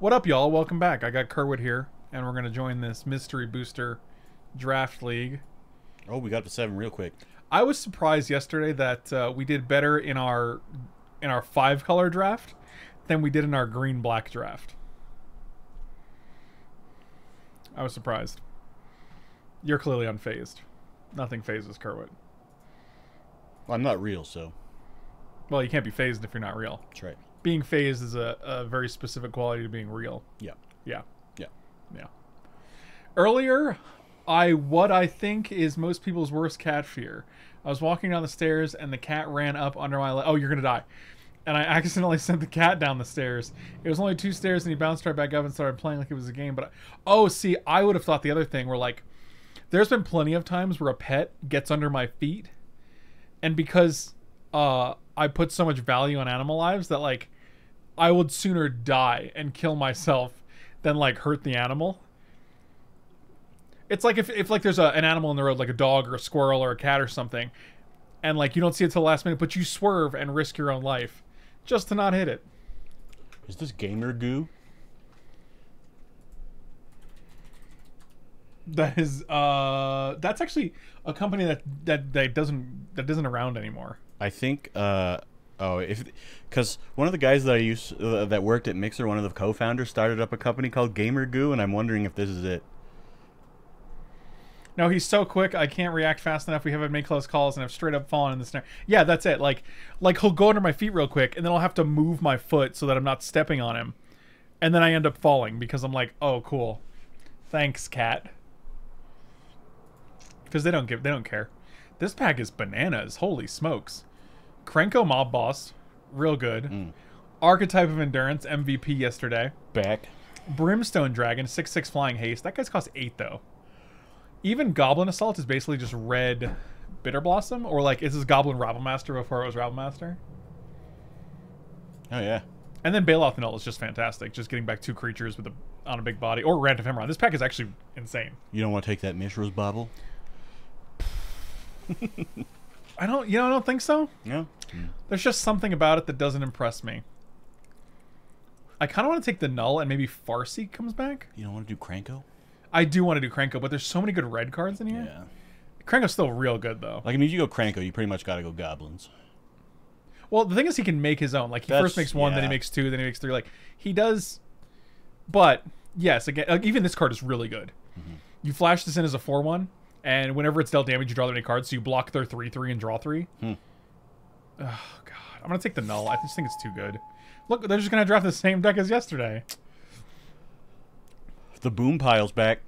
What up, y'all? Welcome back. I got Kerwood here, and we're gonna join this mystery booster draft league. Oh, we got to seven real quick. I was surprised yesterday that uh, we did better in our in our five color draft than we did in our green black draft. I was surprised. You're clearly unfazed. Nothing phases Kerwood. Well, I'm not real, so Well, you can't be phased if you're not real. that's right. Being phased is a, a very specific quality to being real. Yeah. Yeah. Yeah. Yeah. Earlier, I what I think is most people's worst cat fear. I was walking down the stairs and the cat ran up under my leg. Oh, you're gonna die! And I accidentally sent the cat down the stairs. It was only two stairs, and he bounced right back up and started playing like it was a game. But I, oh, see, I would have thought the other thing were like, there's been plenty of times where a pet gets under my feet, and because uh, I put so much value on animal lives that like I would sooner die and kill myself than like hurt the animal. It's like if, if like there's a, an animal in the road, like a dog or a squirrel or a cat or something, and like you don't see it till the last minute, but you swerve and risk your own life just to not hit it. Is this gamer goo? That is uh that's actually a company that that, that doesn't that isn't around anymore. I think. uh Oh, if because one of the guys that I used uh, that worked at Mixer, one of the co-founders, started up a company called Gamer Goo, and I'm wondering if this is it. No, he's so quick. I can't react fast enough. We haven't made close calls, and I've straight up fallen in the snare. Yeah, that's it. Like, like he'll go under my feet real quick, and then I'll have to move my foot so that I'm not stepping on him, and then I end up falling because I'm like, oh, cool, thanks, cat. Because they don't give, they don't care. This pack is bananas. Holy smokes! Krenko Mob Boss, real good. Mm. Archetype of Endurance MVP yesterday. Back. Brimstone Dragon, 6 6 flying haste. That guy's cost 8 though. Even Goblin Assault is basically just red Bitter Blossom, or like, is this Goblin Rabblemaster before it was Rabblemaster? Oh yeah. And then Baloth Null is just fantastic, just getting back two creatures with a on a big body, or Rant of Hemron. This pack is actually insane. You don't want to take that Mishra's Bauble? I don't, you know, I don't think so. No. There's just something about it that doesn't impress me. I kind of want to take the Null and maybe Farsi comes back. You don't want to do Krenko? I do want to do Krenko, but there's so many good red cards in here. Yeah. Krenko's still real good though. Like, I mean, if you go Krenko, you pretty much got to go Goblins. Well, the thing is, he can make his own. Like he That's- first makes one, then he makes two, then he makes three. Like he does. But yes, again, like, even this card is really good. Mm-hmm. You flash this in as a four-one, and whenever it's dealt damage, you draw many cards. So you block their three-three and draw three. Hmm. Oh god, I'm gonna take the null. I just think it's too good. Look, they're just gonna draft the same deck as yesterday. The Boom Pile's back.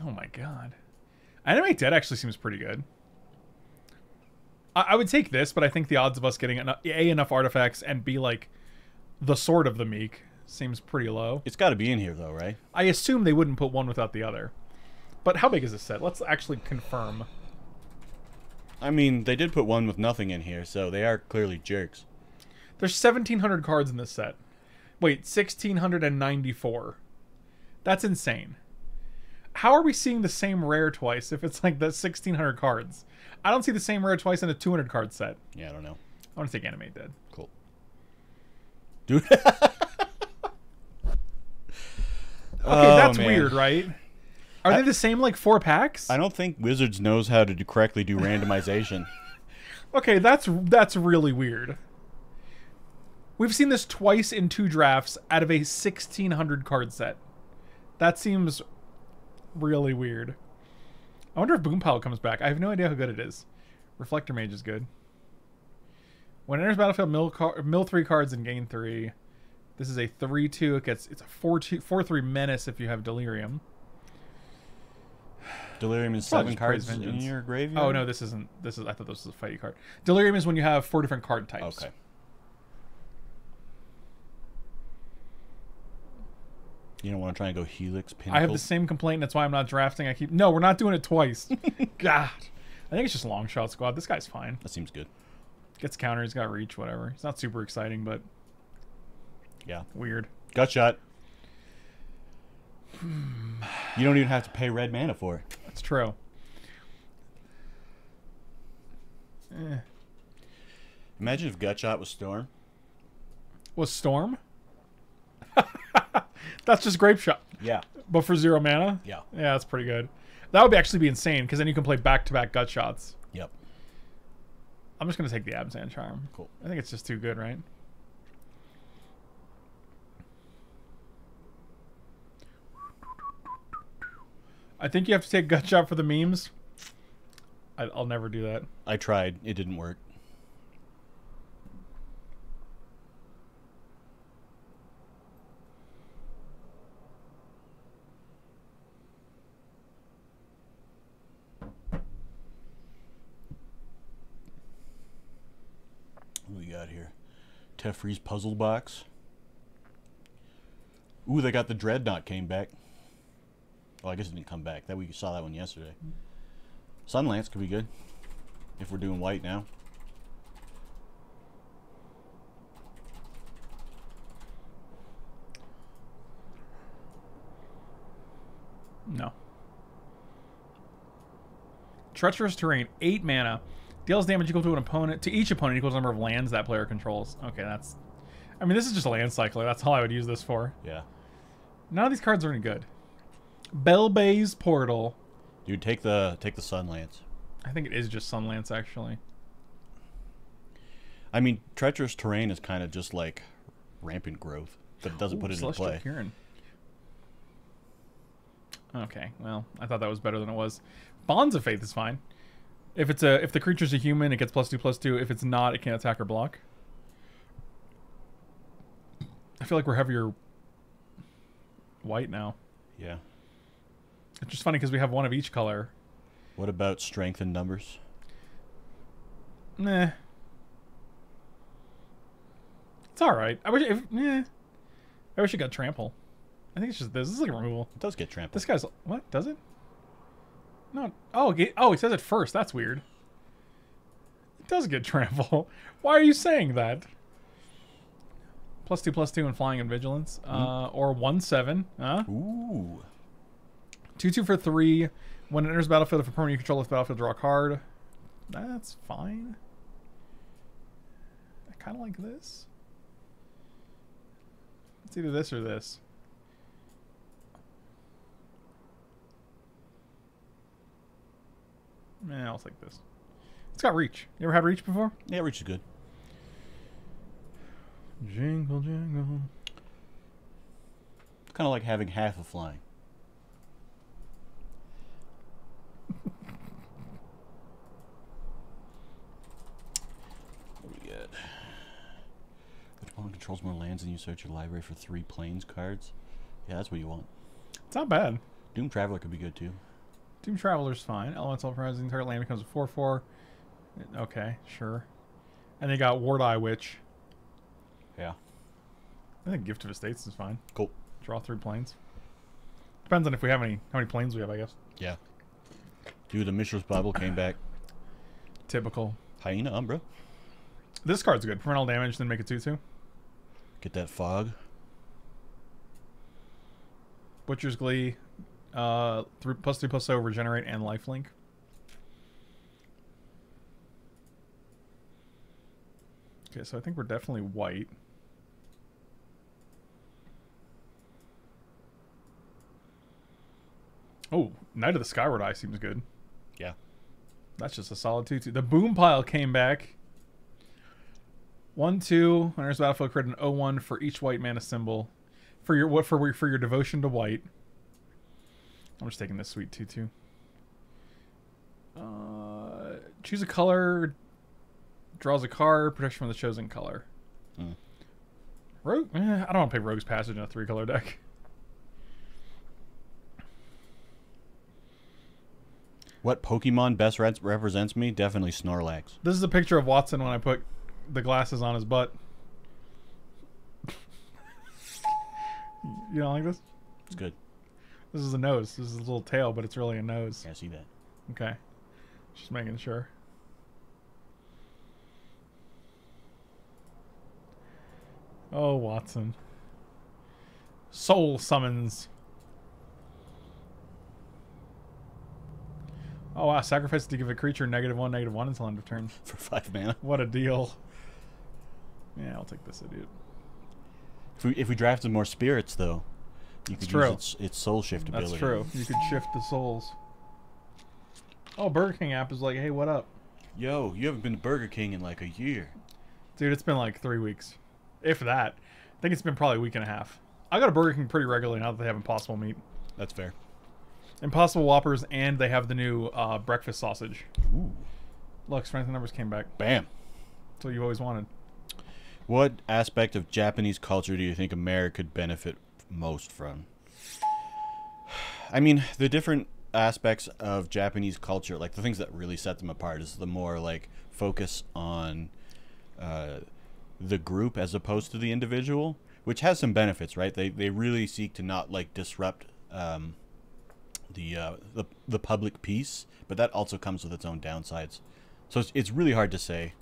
Oh my god, Animate Dead actually seems pretty good. I, I would take this, but I think the odds of us getting enough, a enough artifacts and b like the sword of the meek seems pretty low. It's got to be in here, though, right? I assume they wouldn't put one without the other. But how big is this set? Let's actually confirm. I mean, they did put one with nothing in here, so they are clearly jerks. There's 1,700 cards in this set. Wait, 1,694. That's insane. How are we seeing the same rare twice if it's like the 1,600 cards? I don't see the same rare twice in a 200 card set. Yeah, I don't know. I want to take Animate Dead. Cool. Dude. Okay, Oh, that's man. weird, right? Are they the same like four packs? I don't think Wizards knows how to do, correctly do randomization. Okay, that's that's really weird. We've seen this twice in two drafts out of a 1600 card set. That seems really weird. I wonder if Boom Pile comes back. I have no idea how good it is. Reflector Mage is good. When it enters battlefield, mill, car- mill three cards and gain three. This is a 3-2. It gets it's a 4-2 4-3 menace if you have Delirium. Delirium is seven cards in your graveyard. Oh no, this isn't. This is. I thought this was a fighty card. Delirium is when you have four different card types. Okay. You don't want to try and go Helix Pinnacle. I have the same complaint. That's why I'm not drafting. I keep no. We're not doing it twice. God, I think it's just long shot squad. This guy's fine. That seems good. Gets counter. He's got reach. Whatever. It's not super exciting, but Yeah. weird. Gut shot. you don't even have to pay red mana for it. That's true. Eh. Imagine if Gut shot was Storm. Was Storm? That's just grape shot, Yeah. but for zero mana. Yeah. Yeah, that's pretty good. That would be actually be insane because then you can play back to back gut shots. Yep. I'm just gonna take the Abzan charm. Cool. I think it's just too good, right? I think you have to take gut shot for the memes. I, I'll never do that. I tried. It didn't work. What we got here? Teferi's puzzle box. Ooh, they got the dreadnought came back. Oh, I guess it didn't come back. That we saw that one yesterday. Sunlance could be good if we're doing white now. No. Treacherous terrain, eight mana, deals damage equal to an opponent to each opponent equals the number of lands that player controls. Okay, that's. I mean, this is just a land cycler. That's all I would use this for. Yeah. None of these cards are any good. Bellbay's Portal. Dude, take the take the Sunlance. I think it is just Sunlance actually. I mean, treacherous terrain is kind of just like rampant growth, but it doesn't Ooh, put it in Celestial play. Kieran. Okay, well, I thought that was better than it was. Bonds of Faith is fine. If it's a if the creature's a human, it gets plus two plus two. If it's not, it can't attack or block. I feel like we're heavier white now. Yeah. It's just funny because we have one of each color. What about strength and numbers? Nah. It's all right. I wish if yeah. I wish it got trample. I think it's just this. This is like a removal. It does get trample. This guy's what? Does it? No. Oh, it, oh, it says it first. That's weird. It does get trample. Why are you saying that? Plus two, plus two, and flying and vigilance, uh, or one seven. Huh? Ooh. Two two for three. When it enters the battlefield, if a permanent you control left battlefield, draw a card. That's fine. I kind of like this. It's either this or this. Eh, I'll take this. It's got reach. You ever had reach before? Yeah, reach is good. Jingle, jingle. Kind of like having half a flying. what do we got? Which opponent controls more lands than you search your library for three planes cards? Yeah, that's what you want. It's not bad. Doom Traveler could be good too. Doom Traveler's fine. Elemental the entire land becomes a 4 4. Okay, sure. And they got Ward Eye Witch. Yeah. I think Gift of Estates is fine. Cool. Draw three planes. Depends on if we have any, how many planes we have, I guess. Yeah. Dude, the Mishra's Bauble came back. Typical. Hyena Umbra. This card's good. Parental damage, then make it 2 2. Get that fog. Butcher's Glee. Uh, three, plus 3 plus 0, regenerate, and lifelink. Okay, so I think we're definitely white. Oh, Knight of the Skyward Eye seems good. Yeah. That's just a solid 2 2. The Boom Pile came back. 1 2. When enters the battlefield, create an 0 1 for each white mana symbol. For your what for for your devotion to white. I'm just taking this sweet 2 2. Uh, choose a color. Draws a card. Protection from the chosen color. Hmm. Rogue? Eh, I don't want to play Rogue's Passage in a three color deck. What Pokemon best re- represents me? Definitely Snorlax. This is a picture of Watson when I put the glasses on his butt. you don't like this? It's good. This is a nose. This is a little tail, but it's really a nose. Yeah, I see that. Okay. Just making sure. Oh, Watson. Soul summons. Oh wow, sacrifice to give a creature negative one, negative one until end of turn. For five mana. What a deal. Yeah, I'll take this idiot. If we, if we drafted more spirits, though, You could true. use its, its soul shift ability. That's true. You could shift the souls. Oh, Burger King app is like, hey, what up? Yo, you haven't been to Burger King in like a year. Dude, it's been like three weeks. If that. I think it's been probably a week and a half. I go to Burger King pretty regularly now that they have Impossible Meat. That's fair. Impossible Whoppers, and they have the new uh, breakfast sausage. Ooh. Look, strength and numbers came back. Bam. That's what you always wanted. What aspect of Japanese culture do you think America could benefit most from? I mean, the different aspects of Japanese culture, like the things that really set them apart, is the more like focus on uh, the group as opposed to the individual, which has some benefits, right? They they really seek to not like disrupt um, the uh, the the public peace, but that also comes with its own downsides. So it's it's really hard to say.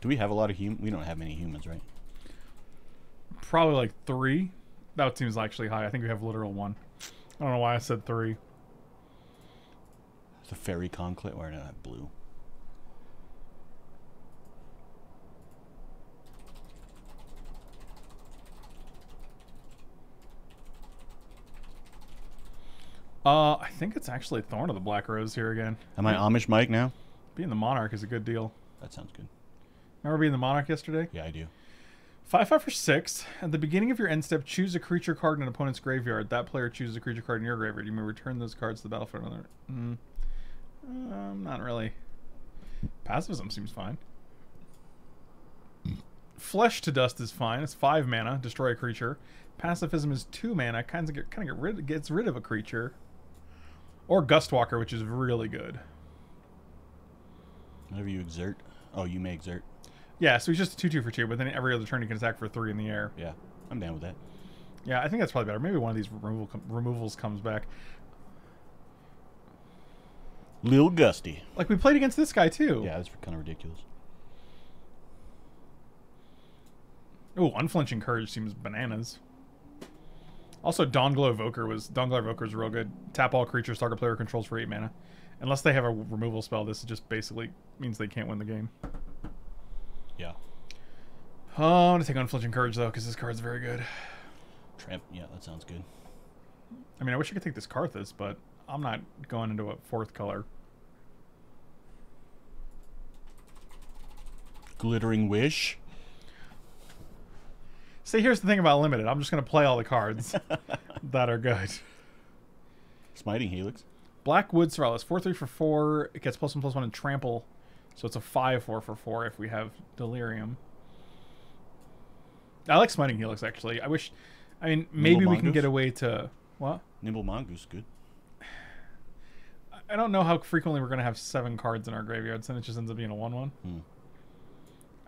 Do we have a lot of hum? We don't have many humans, right? Probably like three. That seems actually high. I think we have literal one. I don't know why I said three. The fairy conclave, or not blue. Uh, I think it's actually Thorn of the Black Rose here again. Am I Amish Mike now? Being the Monarch is a good deal. That sounds good. Remember being the Monarch yesterday? Yeah, I do. Five, five, for six. At the beginning of your end step, choose a creature card in an opponent's graveyard. That player chooses a creature card in your graveyard. You may return those cards to the battlefield. Another. Mm, um, not really. Pacifism seems fine. Flesh to Dust is fine. It's five mana. Destroy a creature. Pacifism is two mana. Kind of get kind of get rid gets rid of a creature. Or Gustwalker, which is really good. Whenever you exert. Oh, you may exert. Yeah, so he's just a two-two for two, but then every other turn he can attack for three in the air. Yeah, I'm down with that. Yeah, I think that's probably better. Maybe one of these removal com- removals comes back. Lil Gusty. Like we played against this guy too. Yeah, that's kind of ridiculous. Oh, unflinching courage seems bananas. Also, Dawnglare Invoker was Dawnglare Invoker is real good. Tap all creatures target player controls for eight mana. Unless they have a removal spell, this just basically means they can't win the game. Oh, I'm gonna take unflinching courage though, because this card's very good. Tramp. Yeah, that sounds good. I mean, I wish I could take this Karthus, but I'm not going into a fourth color. Glittering Wish. See, here's the thing about limited. I'm just gonna play all the cards that are good. Smiting Helix. Blackwood Sorrellis, 4 3 for 4. It gets plus 1 plus 1 and trample. So it's a 5 4 for 4 if we have Delirium. I like Smiting Helix, actually. I wish. I mean, maybe we can Mongoose? get away to. What? Nimble Mongoose. Good. I don't know how frequently we're going to have seven cards in our graveyard, and it just ends up being a 1 1. Hmm.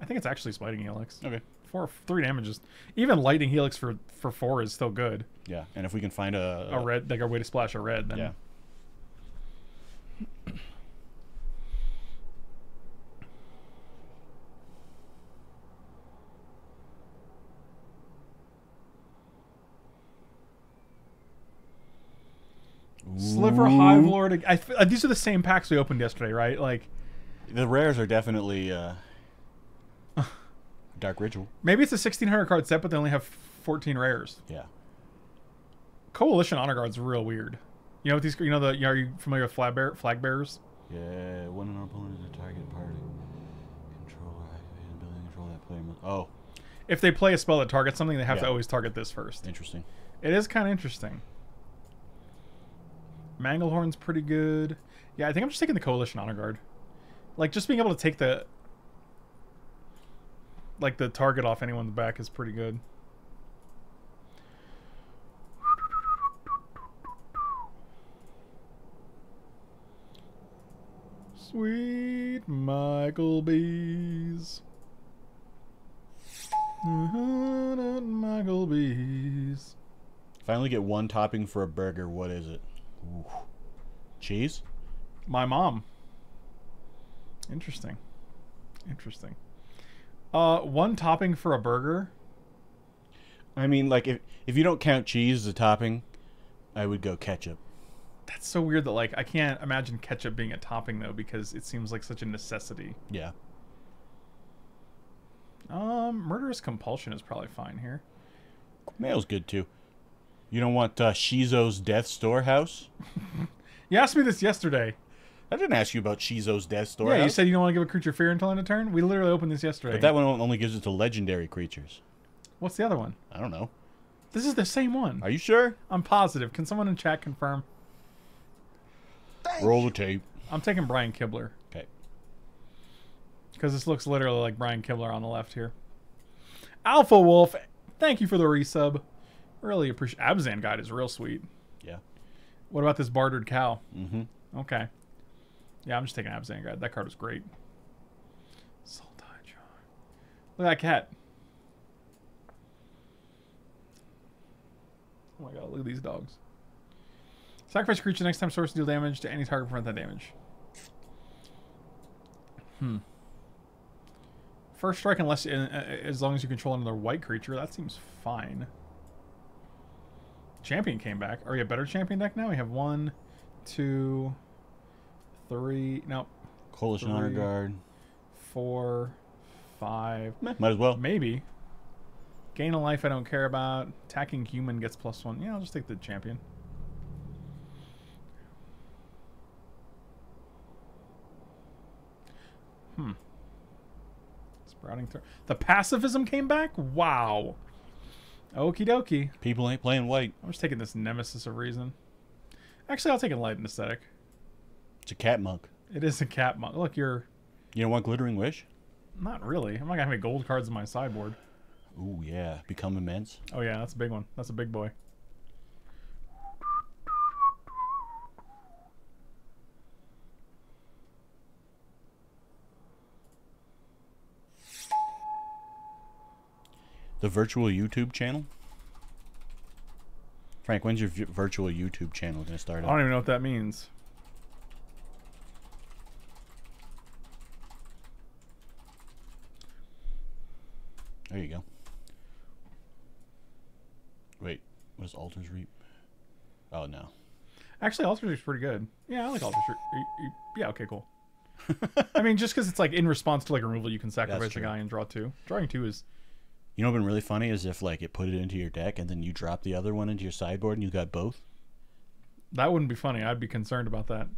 I think it's actually Smiting Helix. Okay. Four, three damages. Even Lightning Helix for, for 4 is still good. Yeah, and if we can find a, A red, like a way to splash a red, then. Yeah. Sliver Hive Lord. I, uh, these are the same packs we opened yesterday, right? Like, The rares are definitely uh, Dark Ritual. maybe it's a 1600 card set, but they only have 14 rares. Yeah. Coalition Honor Guard's real weird. You know what these? You know the? You know, are you familiar with flag bear flag bearers? Yeah, when an opponent is a target party controller activated ability control that player. Oh, If they play a spell that targets something, they have to always target this first. interesting. It is kind of interesting. Manglehorn's pretty good. Yeah, I think I'm just taking the Coalition Honor Guard. Like just being able to take the like the target off anyone's back is pretty good. Sweet Michael Bees. Michael Bees. If I only get one topping for a burger, what is it? Ooh. Cheese? My mom. Interesting. Interesting. Uh, one topping for a burger. I mean, like if if you don't count cheese as a topping, I would go ketchup. That's so weird that like I can't imagine ketchup being a topping though because it seems like such a necessity. Yeah. Um, murderous compulsion is probably fine here. Mail's good too. You don't want uh, Shizo's Death Storehouse? You asked me this yesterday. I didn't ask you about Shizo's Death Storehouse. Yeah, you said you don't want to give a creature fear until end of turn. We literally opened this yesterday. But that one only gives it to legendary creatures. What's the other one? I don't know. This is the same one. Are you sure? I'm positive. Can someone in chat confirm? Roll the tape. I'm taking Brian Kibler Okay. because this looks literally like Brian Kibler on the left here. Alpha Wolf, thank you for the resub. Really appreciate. Abzan guide is real sweet. Yeah. What about this bartered cow? Mm-hmm. Okay. Yeah, I'm just taking Abzan guide. That card was great. Sultai. Look at that cat. Oh my god, look at these dogs. Sacrifice creature next time source deal damage to any target prevent that damage. Hmm. First strike unless uh, as long as you control another white creature, that seems fine. Champion came back. Are we a better champion deck now? We have one, two, three, no, Coalition Honor Guard. four, five, Meh, Might as well. maybe. Gain a life I don't care about. Attacking human gets plus one. Yeah, I'll just take the champion. Hmm. Sprouting through. The pacifism came back? Wow. Okie dokie. People ain't playing white. I'm just taking this nemesis of reason. Actually, I'll take enlightened ascetic. It's a cat monk. It is a cat monk. Look, you're You don't want Glittering Wish? not really. I'm not gonna have any gold cards in my sideboard. Ooh, yeah. Become immense. Oh yeah, that's a big one. That's a big boy. The virtual YouTube channel? Frank, when's your virtual YouTube channel going to start I don't even know what that means. There you go. Wait, what is Altar's Reap? Oh, no. Actually, Altar's Reap's pretty good. Yeah, I like Altar's Reap. Yeah, okay, cool. I mean, just because it's like in response to like removal, you can sacrifice a guy and draw two. Drawing two is You know what'd been really funny is if like it put it into your deck and then you drop the other one into your sideboard and you got both. that wouldn't be funny. I'd be concerned about that.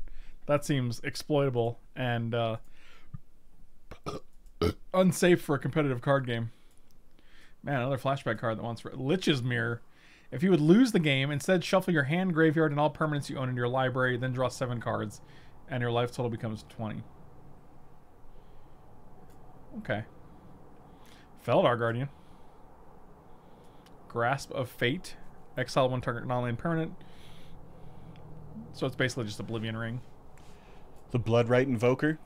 That seems exploitable and uh, unsafe for a competitive card game. Man, another flashback card that wants for Lich's Mirror. If you would lose the game, instead shuffle your hand, graveyard, and all permanents you own in your library, then draw seven cards, and your life total becomes 20. Okay. Felidar Guardian. Grasp of Fate. Exile one target non-land permanent. So it's basically just Oblivion Ring. The Bloodright Invoker.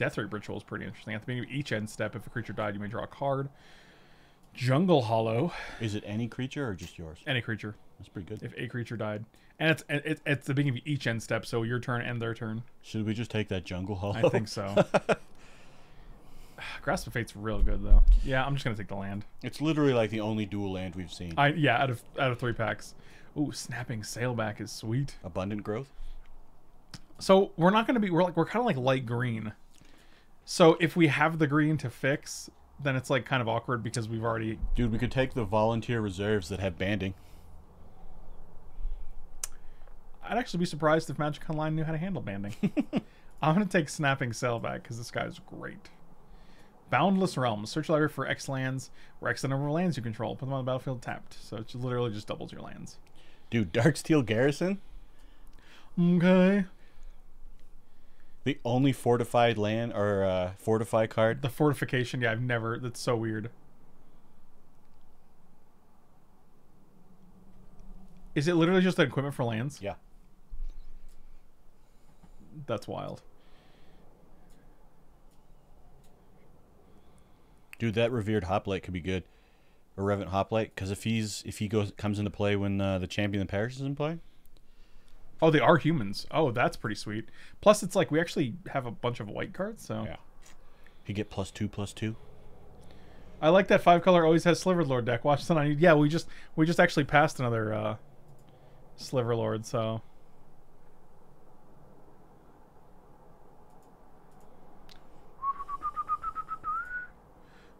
Deathreap Ritual is pretty interesting. At the beginning of each end step, if a creature died, you may draw a card. Jungle Hollow. Is it any creature or just yours? Any creature. That's pretty good. If a creature died. And it's it, it's the beginning of each end step, so your turn and their turn. Should we just take that Jungle Hollow? I think so. Grasp of Fate's real good though. Yeah, I'm just gonna take the land. It's literally like the only dual land we've seen. I yeah, out of out of three packs. Ooh, snapping sailback is sweet. Abundant growth. So we're not gonna be we're like we're kinda like light green. So if we have the green to fix, then it's like kind of awkward because we've already Dude, we could take the volunteer reserves that have banding. I'd actually be surprised if Magic Online knew how to handle banding. I'm gonna take Snapping Sailback because this guy's great. Boundless Realms. Search library for X lands or X the number of lands you control. Put them on the battlefield tapped. So it literally just doubles your lands. Dude, Darksteel Garrison, Okay. the only fortified land or uh, fortify card. The fortification, yeah, I've never. That's so weird. Is it literally just an equipment for lands? Yeah. That's wild. Dude, that reverent hoplite could be good. Or Reverent hoplite, because if he's if he goes comes into play when uh, the champion of the parish is in play. Oh, they are humans. Oh, that's pretty sweet. Plus, it's like we actually have a bunch of white cards, so yeah, He get plus two plus two. I like that five color always has Sliver Lord deck. Watch this on. Yeah, we just we just actually passed another uh, Sliver Lord, so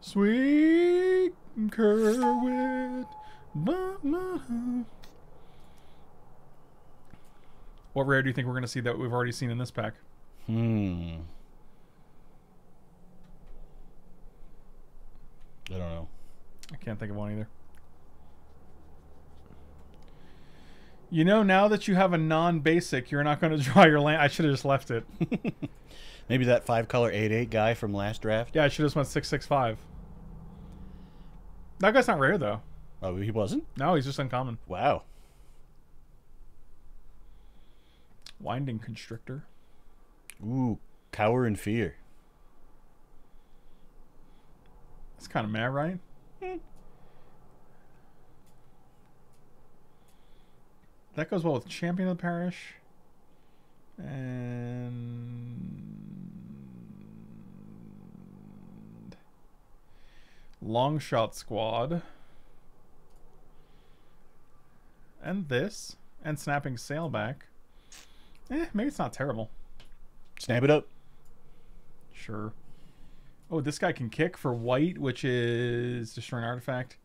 Sweet Kerwin. What rare do you think we're going to see that we've already seen in this pack? Hmm. I don't know. I can't think of one either. You know, now that you have a non-basic, you're not going to draw your land. I should have just left it. Maybe that five color eight eight guy from last draft. Yeah, I should have just went six six five. That guy's not rare though. Oh, he wasn't. No, he's just uncommon. Wow. Winding constrictor. Ooh, cower in fear. That's kind of mad, right? Hmm. That goes well with champion of the parish. And long shot squad. And this. And snapping sailback. Eh, maybe it's not terrible. Snap it up. Sure. Oh, this guy can kick for white, which is destroy an artifact.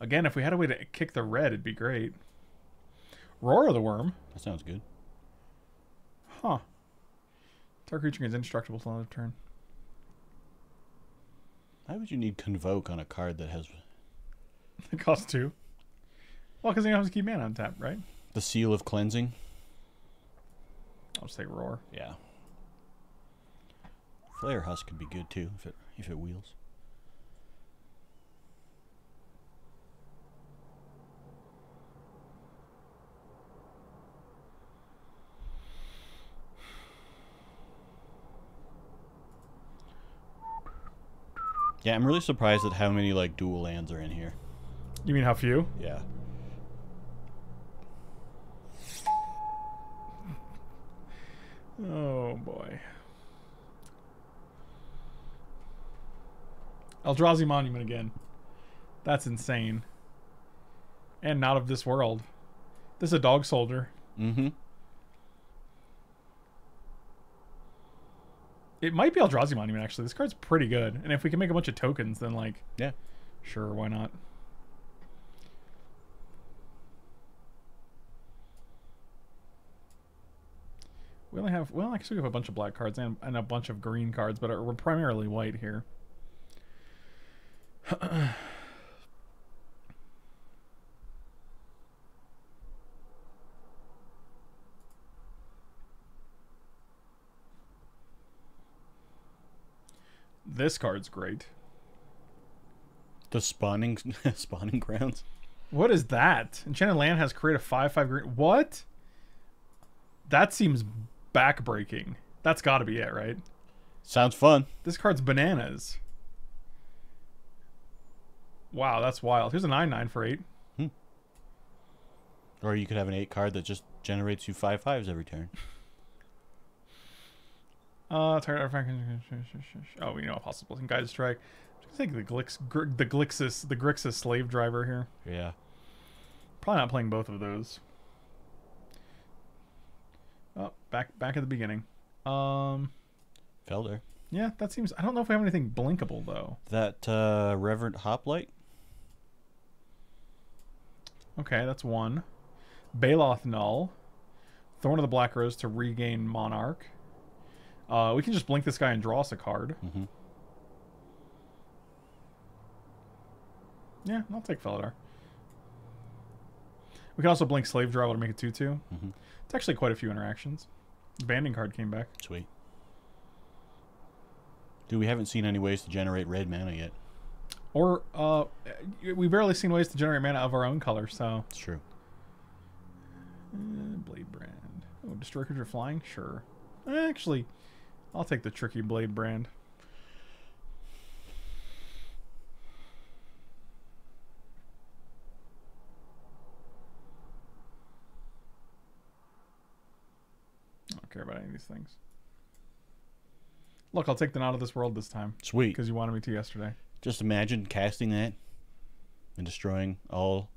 Again, if we had a way to kick the red, it'd be great. Roar of the Worm. That sounds good. Huh. Target creature is indestructible till end of turn. Why would you need convoke on a card that has It costs two. Well, because you have to keep mana on tap, right? the seal of cleansing? I'll just take Roar. Yeah. Flare husk could be good too if it if it wheels. Yeah, I'm really surprised at how many like dual lands are in here. You mean how few? Yeah. Oh boy. Eldrazi Monument again. That's insane. And not of this world. This is a dog soldier. Mm-hmm. It might be Eldrazi Monument actually. This card's pretty good. And if we can make a bunch of tokens, then like Yeah. sure, why not? We only have well, actually we have a bunch of black cards and, and a bunch of green cards, but we're primarily white here. This card's great. The spawning spawning grounds. What is that? Enchanted Land has create a 5 5 green. What? That seems backbreaking. That's got to be it, right? Sounds fun. This card's bananas. Wow, that's wild. Here's a 9 9 for 8. Hmm. Or you could have an eight card that just generates you five fives every turn. Uh, target. Oh, we know a possible. And Guided Strike. I think the Glix, the Glixis, the Grixis slave driver here. Yeah. Probably not playing both of those. Oh, back back at the beginning. Um, Felidar. yeah, that seems. I don't know if we have anything blinkable though. That uh, Reverent Hoplite. Okay, that's one. Baloth Null. Thorn of the Black Rose to regain Monarch. Uh, we can just blink this guy and draw us a card. Mhm. Yeah, I'll take Felidar. We can also blink Slave Driver to make it 2 2. Mhm. It's actually quite a few interactions. Banding card came back. Sweet. Dude, we haven't seen any ways to generate red mana yet. Or, uh, we've barely seen ways to generate mana of our own color, so. It's true. Uh, Blade Brand. Oh, Destroyers are Flying? Sure. Actually, I'll take the tricky Blade Brand. I don't care about any of these things. Look, I'll take the Not of This World this time. Sweet. Because you wanted me to yesterday. Just imagine casting that and destroying all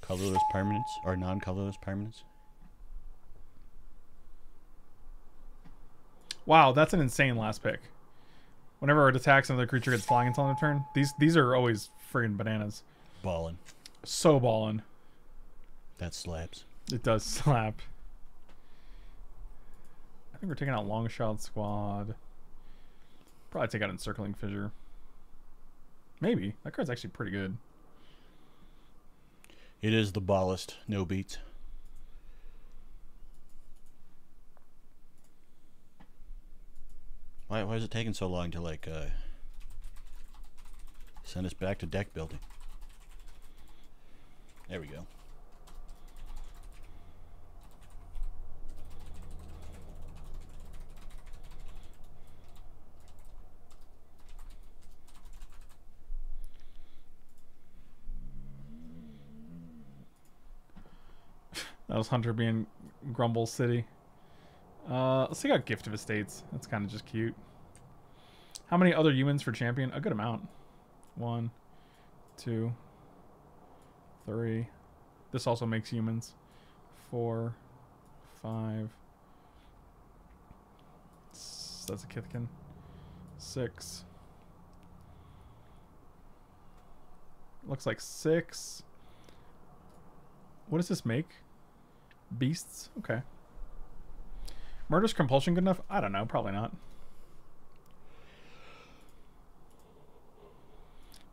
colorless permanents or non-colorless permanents. Wow, that's an insane last pick. Whenever it attacks another creature gets flying until end of turn. These these are always friggin' bananas. Ballin'. So ballin'. That slaps. It does slap. I think we're taking out Long Shot Squad. Probably take out Encircling Fissure. Maybe. That card's actually pretty good. It is the ballast. No beats. Why, why is it taking so long to like uh, send us back to deck building? There we go. That was Hunter being Grumble City. Uh, let's take out Gift of Estates. That's kind of just cute. How many other humans for champion? A good amount. One, two, three. This also makes humans. Four, five. That's a Kithkin. Six. Looks like six. What does this make? Beasts? Okay. Murderous compulsion good enough? I don't know. Probably not.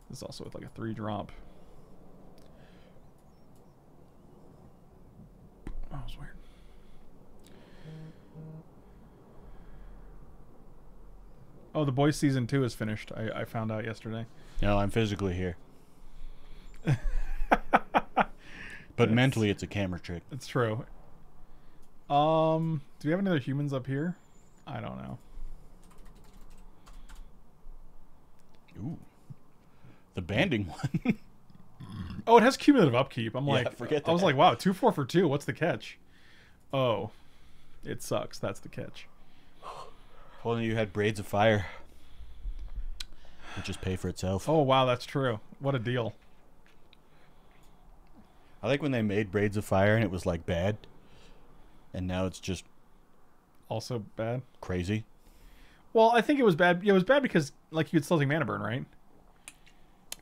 This is also with like a three drop. Oh, that was weird. Oh, the boys season two is finished. I, I found out yesterday. No, I'm physically here, but That's- mentally it's a camera trick. It's true. Um, do we have any other humans up here? I don't know. Ooh, the banding one. Oh, it has cumulative upkeep. I'm Yeah, like, forget that. I was like, wow, two four for two. What's the catch? Oh, it sucks. That's the catch. well, then you had braids of fire. It just pay for itself. Oh wow, that's true. What a deal. I like when they made braids of fire and it was like bad, and now it's just Also bad. crazy. Well, I think it was bad. It was bad because like you could still take mana burn, right?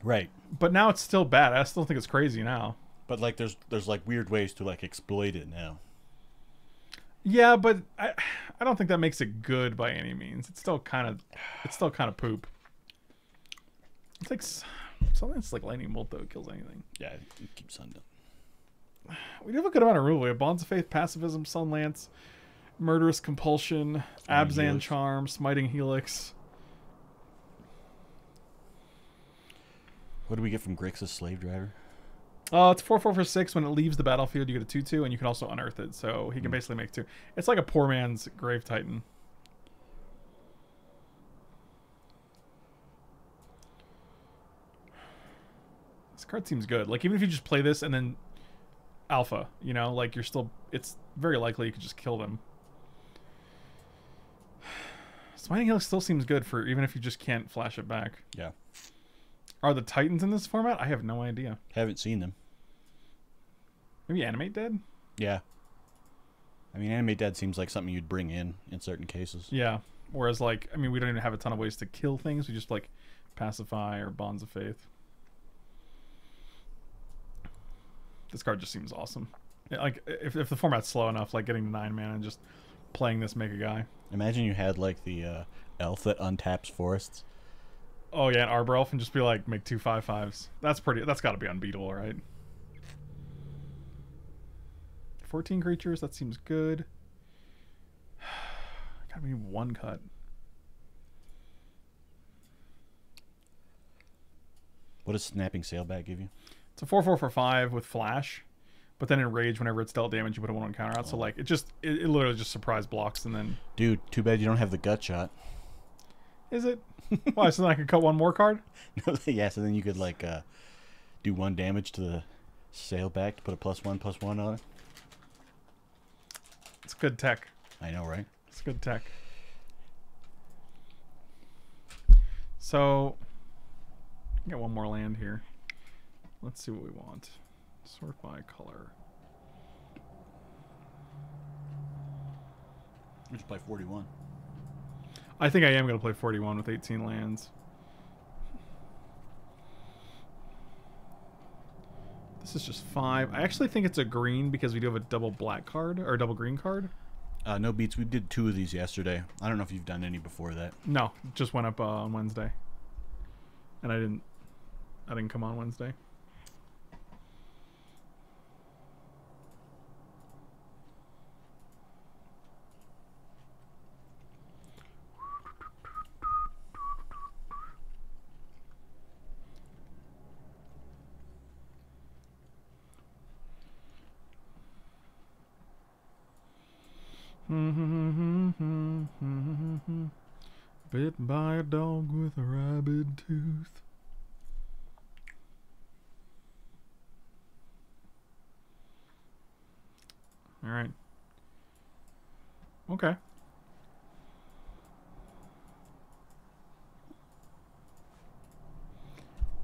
Right. But now it's still bad. I still think it's crazy now. But like there's there's like weird ways to like exploit it now. Yeah, but I I don't think that makes it good by any means. It's still kind of it's still kind of poop. It's like something that's like lightning bolt though kills anything. Yeah, it keeps on. We do have a good amount of rule. We have bonds of faith, pacifism, sun lance, murderous compulsion, Smiting abzan Helix. charm, smiting helix. What do we get from Grixis slave driver? Uh, it's four four for six. When it leaves the battlefield, you get a two two, and you can also unearth it. So he can Hmm. basically make two. It's like a poor man's grave titan. This card seems good. Like even if you just play this and then alpha, you know, like you're still. It's very likely you could just kill them. Smiting Helix still seems good for even if you just can't flash it back. Yeah. Are the Titans in this format? I have no idea. Haven't seen them. Maybe Animate Dead? Yeah. I mean, Animate Dead seems like something you'd bring in in certain cases. Yeah. Whereas, like, I mean, we don't even have a ton of ways to kill things. We just like pacify or bonds of faith. This card just seems awesome. Yeah, like, if, if the format's slow enough, like getting to nine mana and just playing this make a guy. Imagine you had like the uh, elf that untaps forests. Oh yeah, an Arbor Elf and just be like make two five fives. That's pretty. That's got to be unbeatable, right? Fourteen creatures. That seems good. Gotta be one cut. What does snapping sailback give you? It's a four four for five with flash, but then in rage, whenever it's dealt damage, you put a one on counter out. So Oh. like it just it, it literally just surprise blocks and then Dude, too bad you don't have the gut shot. is it? Why? So then I could cut one more card? yeah, so then you could like uh, do one damage to the sailback to put a plus one plus one on it. It's good tech. I know, right? It's good tech. So, get one more land here. Let's see what we want. Sort by color. We just play forty-one. I think I am going to play 41 with 18 lands. This is just five. I actually think it's a green because we do have a double black card or a double green card. Uh, no beats. We did two of these yesterday. I don't know if you've done any before that. No, just went up uh, on Wednesday, and I didn't. I didn't come on Wednesday. Bit by a dog with a rabid tooth. All right. Okay.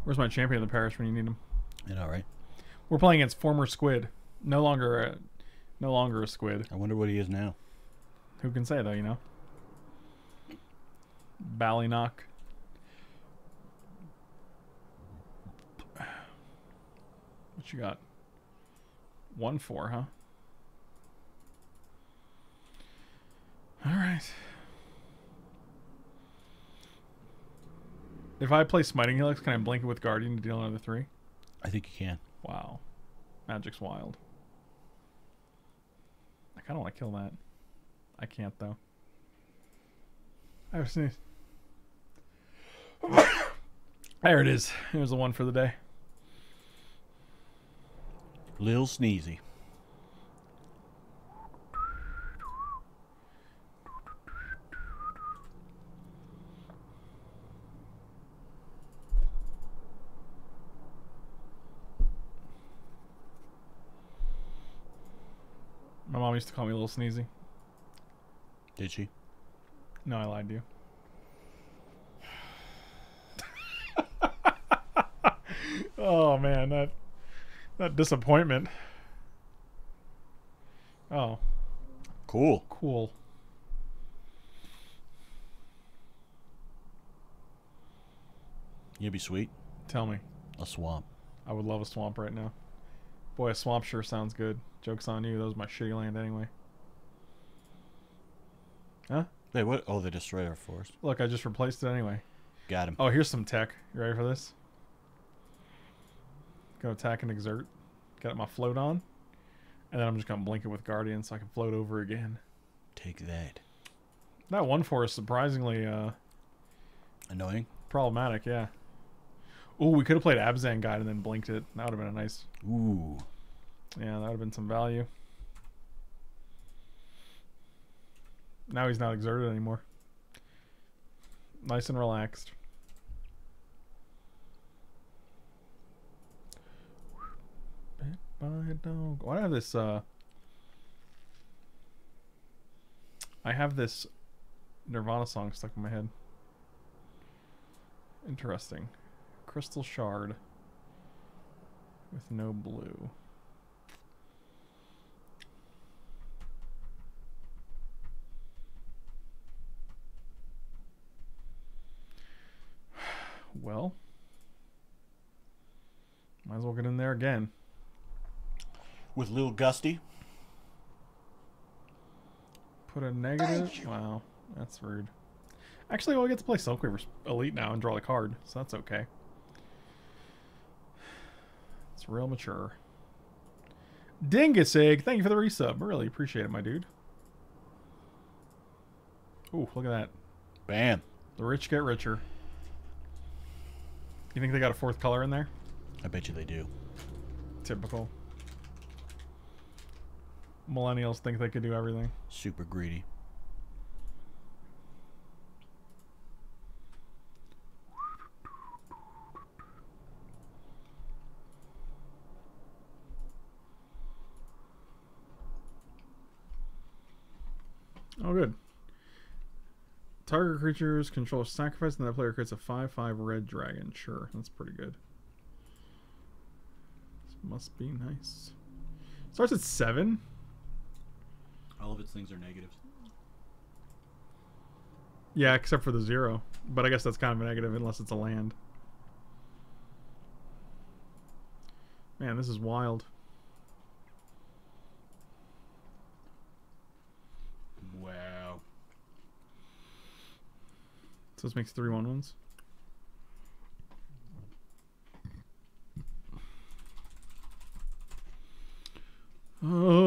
Where's my champion of the parish when you need him? You know, right? We're playing against former squid. No longer, a, no longer a squid. I wonder what he is now. Who can say though? You know. Ballynock. What you got? One four, huh? All right. If I play Smiting Helix, can I blink it with Guardian to deal another three? I think you can. Wow. Magic's wild. I kind of want to kill that. I can't, though. I have sneeze. there it is. Was the one for the day. Lil Sneezy. My mom used to call me Little Sneezy. Did she? No, I lied to you. oh man, that that disappointment. Oh, Cool. cool. You'd be sweet. Tell me. A swamp. I would love a swamp right now. Boy, a swamp sure sounds good. Joke's on you. That was my shitty land anyway. Huh? Wait, what? Oh, they destroyed our forest. Look, I just replaced it anyway. Got him. Oh, here's some tech. You ready for this? Go attack and exert. Got my float on. And then I'm just gonna blink it with Guardian so I can float over again. Take that. That one for is surprisingly uh, Annoying. problematic, yeah. Ooh, we could have played Abzan Guide and then blinked it. That would have been a nice Ooh. Yeah, that would have been some value. Now he's not exerted anymore. Nice and relaxed. Bit by dog. Why do I have this, uh... I have this Nirvana song stuck in my head. Interesting. Crystal Shard. With no blue. Well, might as well get in there again. With Lil Gusty. Put a negative. Wow, that's rude. Actually, well, I get to play Silkweaver Elite now and draw the card, so that's okay. It's real mature. Dingus Egg, thank you for the resub. Really appreciate it, my dude. Ooh, look at that. Bam. The rich get richer. You think they got a fourth color in there? I bet you they do. Typical. Millennials think they could do everything. Super greedy. Oh, good. Target creatures control sacrifice, and that player creates a 5 5 red dragon. Sure, that's pretty good. This must be nice. Starts at 7? All of its things are negatives. Yeah, except for the zero. But I guess that's kind of a negative unless it's a land. Man, this is wild. Wow. So this makes three one ones. Oh.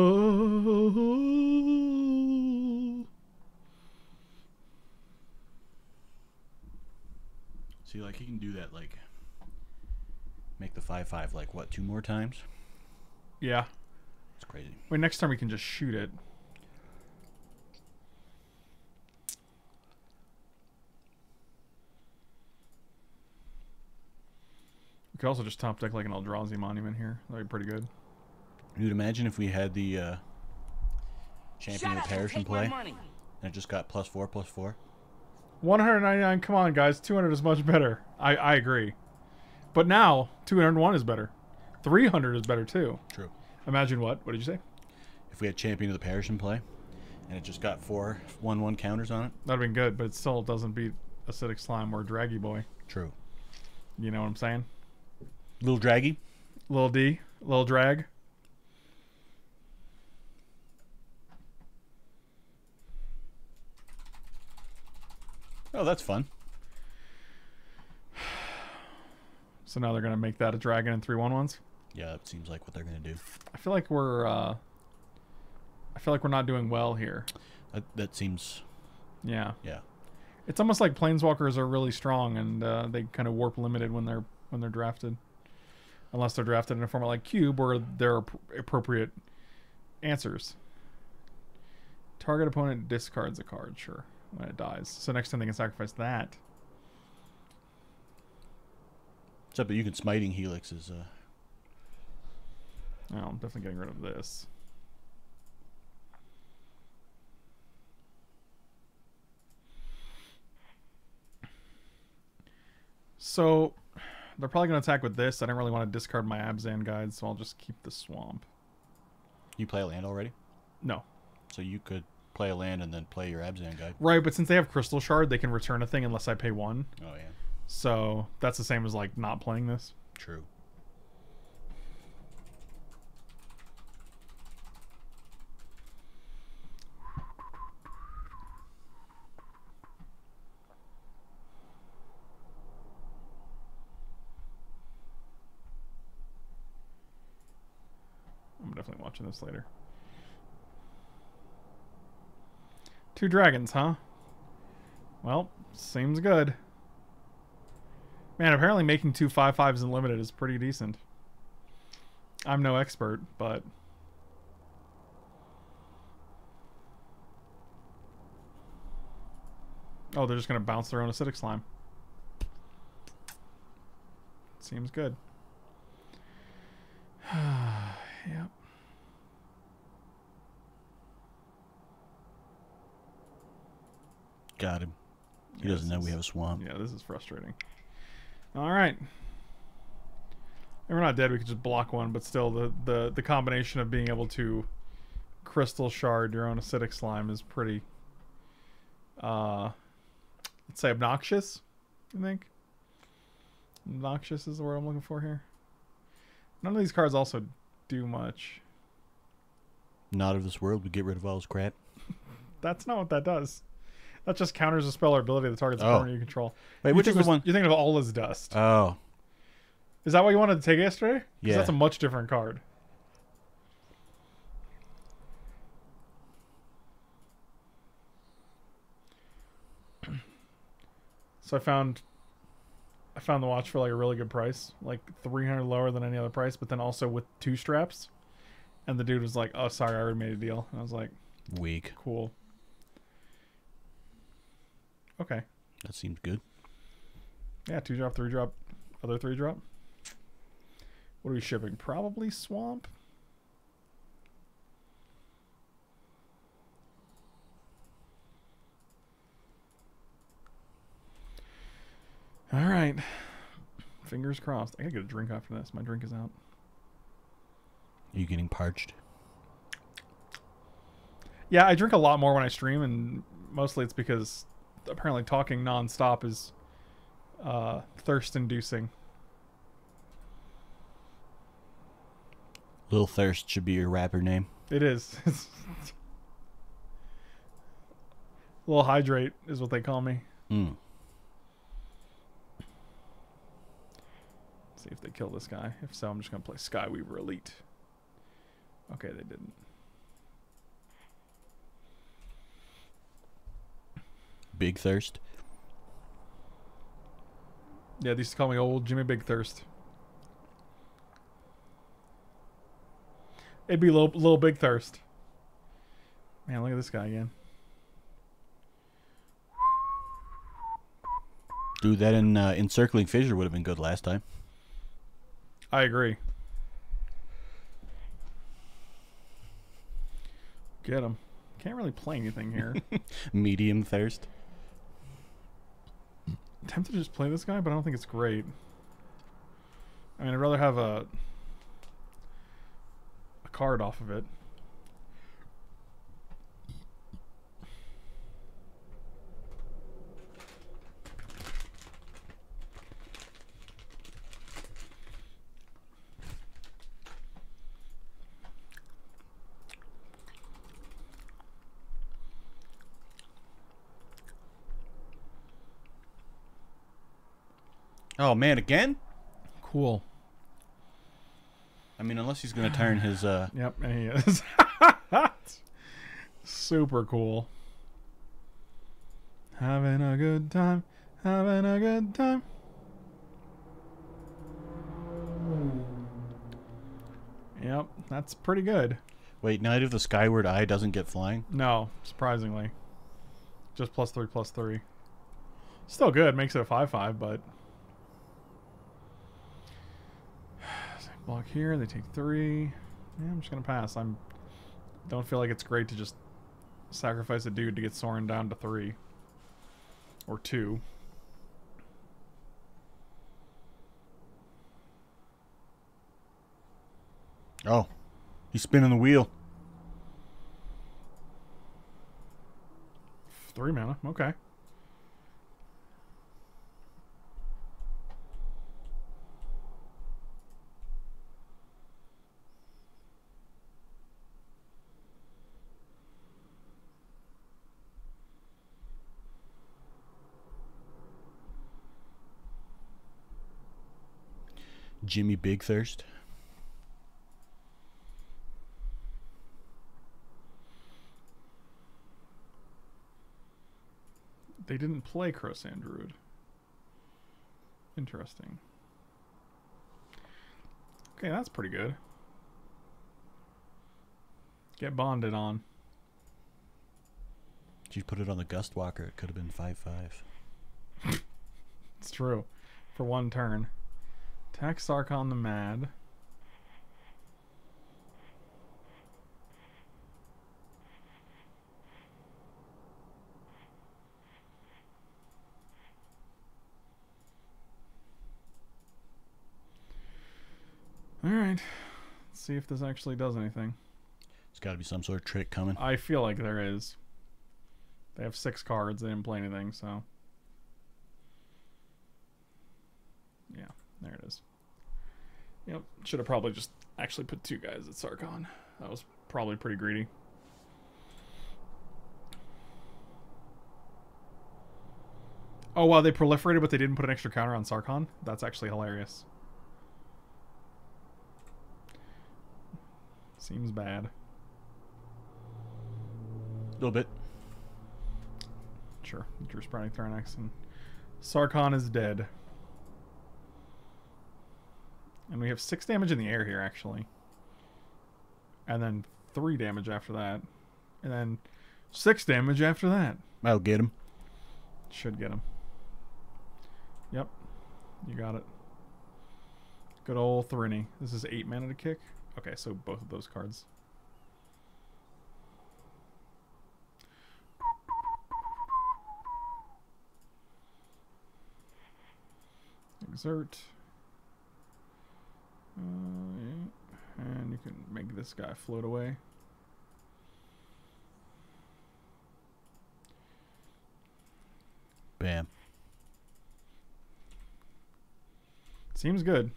See, like he can do that, like make the five five like what two more times? Yeah. It's crazy. Wait, next time we can just shoot it. We could also just top deck like an Eldrazi monument here. That'd be pretty good. Dude, imagine if we had the uh, champion Shut of up parish in play, and it just got plus four, plus four. 199, come on, guys. 200 is much better. I, I agree. But now, 201 is better. 300 is better, too. True. Imagine what? What did you say? If we had champion of the parish in play, and it just got four one one counters on it. That'd have been good, but it still doesn't beat Acidic Slime or Draggy Boy. True. You know what I'm saying? Little draggy. Little D, Little Drag. Oh, that's fun. So now they're going to make that a dragon one ones. Yeah, it seems like what they're gonna do. I feel like we're uh I feel like we're not doing well here. That, that seems. Yeah. Yeah. It's almost like planeswalkers are really strong and uh, they kind of warp limited when they're when they're drafted. Unless they're drafted in a format like cube where they're appropriate answers. Target opponent discards a card, sure, when it dies. So next time they can sacrifice that. Except that you can smiting helix is. Uh, Oh, I'm definitely getting rid of this. So, they're probably going to attack with this. I don't really want to discard my Abzan guide, so I'll just keep the swamp. you play a land already, No. so you could play a land and then play your Abzan guy. Right, but since they have Crystal Shard, they can return a thing unless I pay one. Oh yeah. So, that's the same as, like, not playing this. True. I'm definitely watching this later. Two dragons, huh? Well, seems good. Man, apparently making two five fives in limited is pretty decent. I'm no expert, but Oh, they're just gonna bounce their own acidic slime. Seems good. yep. Got him. He Yeah, doesn't know we have a swamp. Yeah, this is frustrating. All right. And we're not dead. We could just block one, but still, the the the combination of being able to crystal shard your own acidic slime is pretty. Uh, let's say obnoxious. I think. Obnoxious is the word I'm looking for here. None of these cards also do much. Not of this world. We get rid of all this crap. That's not what that does. That just counters a spell or ability that targets a Oh. opponent you control. Wait, you which is the was, one? You're thinking of All is Dust. Oh, Is that what you wanted to take yesterday? Yeah. That's a much different card. so I found I found the watch for like a really good price, like 300 lower than any other price, but then also with two straps. And the dude was like, "Oh, sorry, I already made a deal." And I was like, weak. "Cool." Okay. That seems good. Yeah, two drop, three drop, other three drop. What are we shipping? Probably swamp. All right. Fingers crossed. I gotta get a drink after this. My drink is out. Are you getting parched? Yeah, I drink a lot more when I stream, and mostly it's because apparently talking nonstop is uh, thirst-inducing. Lil Thirst should be your rapper name. It is. Little hydrate is what they call me. Mm. See if they kill this guy. If so, I'm just gonna play Silkweaver Elite. Okay, they didn't. Big Thirst. Yeah, they used to call me old Jimmy Big Thirst. It'd be little, little Big Thirst. Man, look at this guy again. Dude, that in uh, encircling fissure would have been good last time. I agree. Get him. Can't really play anything here. Medium Thirst. Tempted to just play this guy, but I don't think it's great. I mean, I'd rather have a a card off of it. Oh man, again? Cool. I mean, unless he's gonna turn his uh Yep, and he is. Super cool. Having a good time. Having a good time. Yep, that's pretty good. Wait, Knight of the Skyward Eye doesn't get flying? No, surprisingly. Just plus three, plus three. Still good, makes it a 5 5, but. Block here, they take three. Yeah, I'm just gonna pass. I'm. Don't feel like it's great to just sacrifice a dude to get Soren down to three. Or two. Oh. He's spinning the wheel. Three mana, okay. Jimmy Big Thirst. They didn't play Krosan Druid. Interesting. Okay, that's pretty good. Get bonded on. Did you put it on the Gust Walker? It could have been 5 5. It's true. For one turn. Attack Sarkhan the Mad. Alright. Let's see if this actually does anything. There's got to be some sort of trick coming. I feel like there is. They have six cards. They didn't play anything, so. Yeah, there it is. Yep, should have probably just actually put two guys at Sarkhan. That was probably pretty greedy. Oh wow, they proliferated, but they didn't put an extra counter on Sarkhan. That's actually hilarious. Seems bad. A little bit. Sure, Drew Sprite Thronex and Sarkhan is dead. And we have six damage in the air here, actually. And then three damage after that. And then six damage after that. I'll get him. Should get him. Yep. You got it. Good old Thrinny. This is eight mana to kick. Okay, so both of those cards. Exert. Uh, yeah. And you can make this guy float away. Bam. Seems good.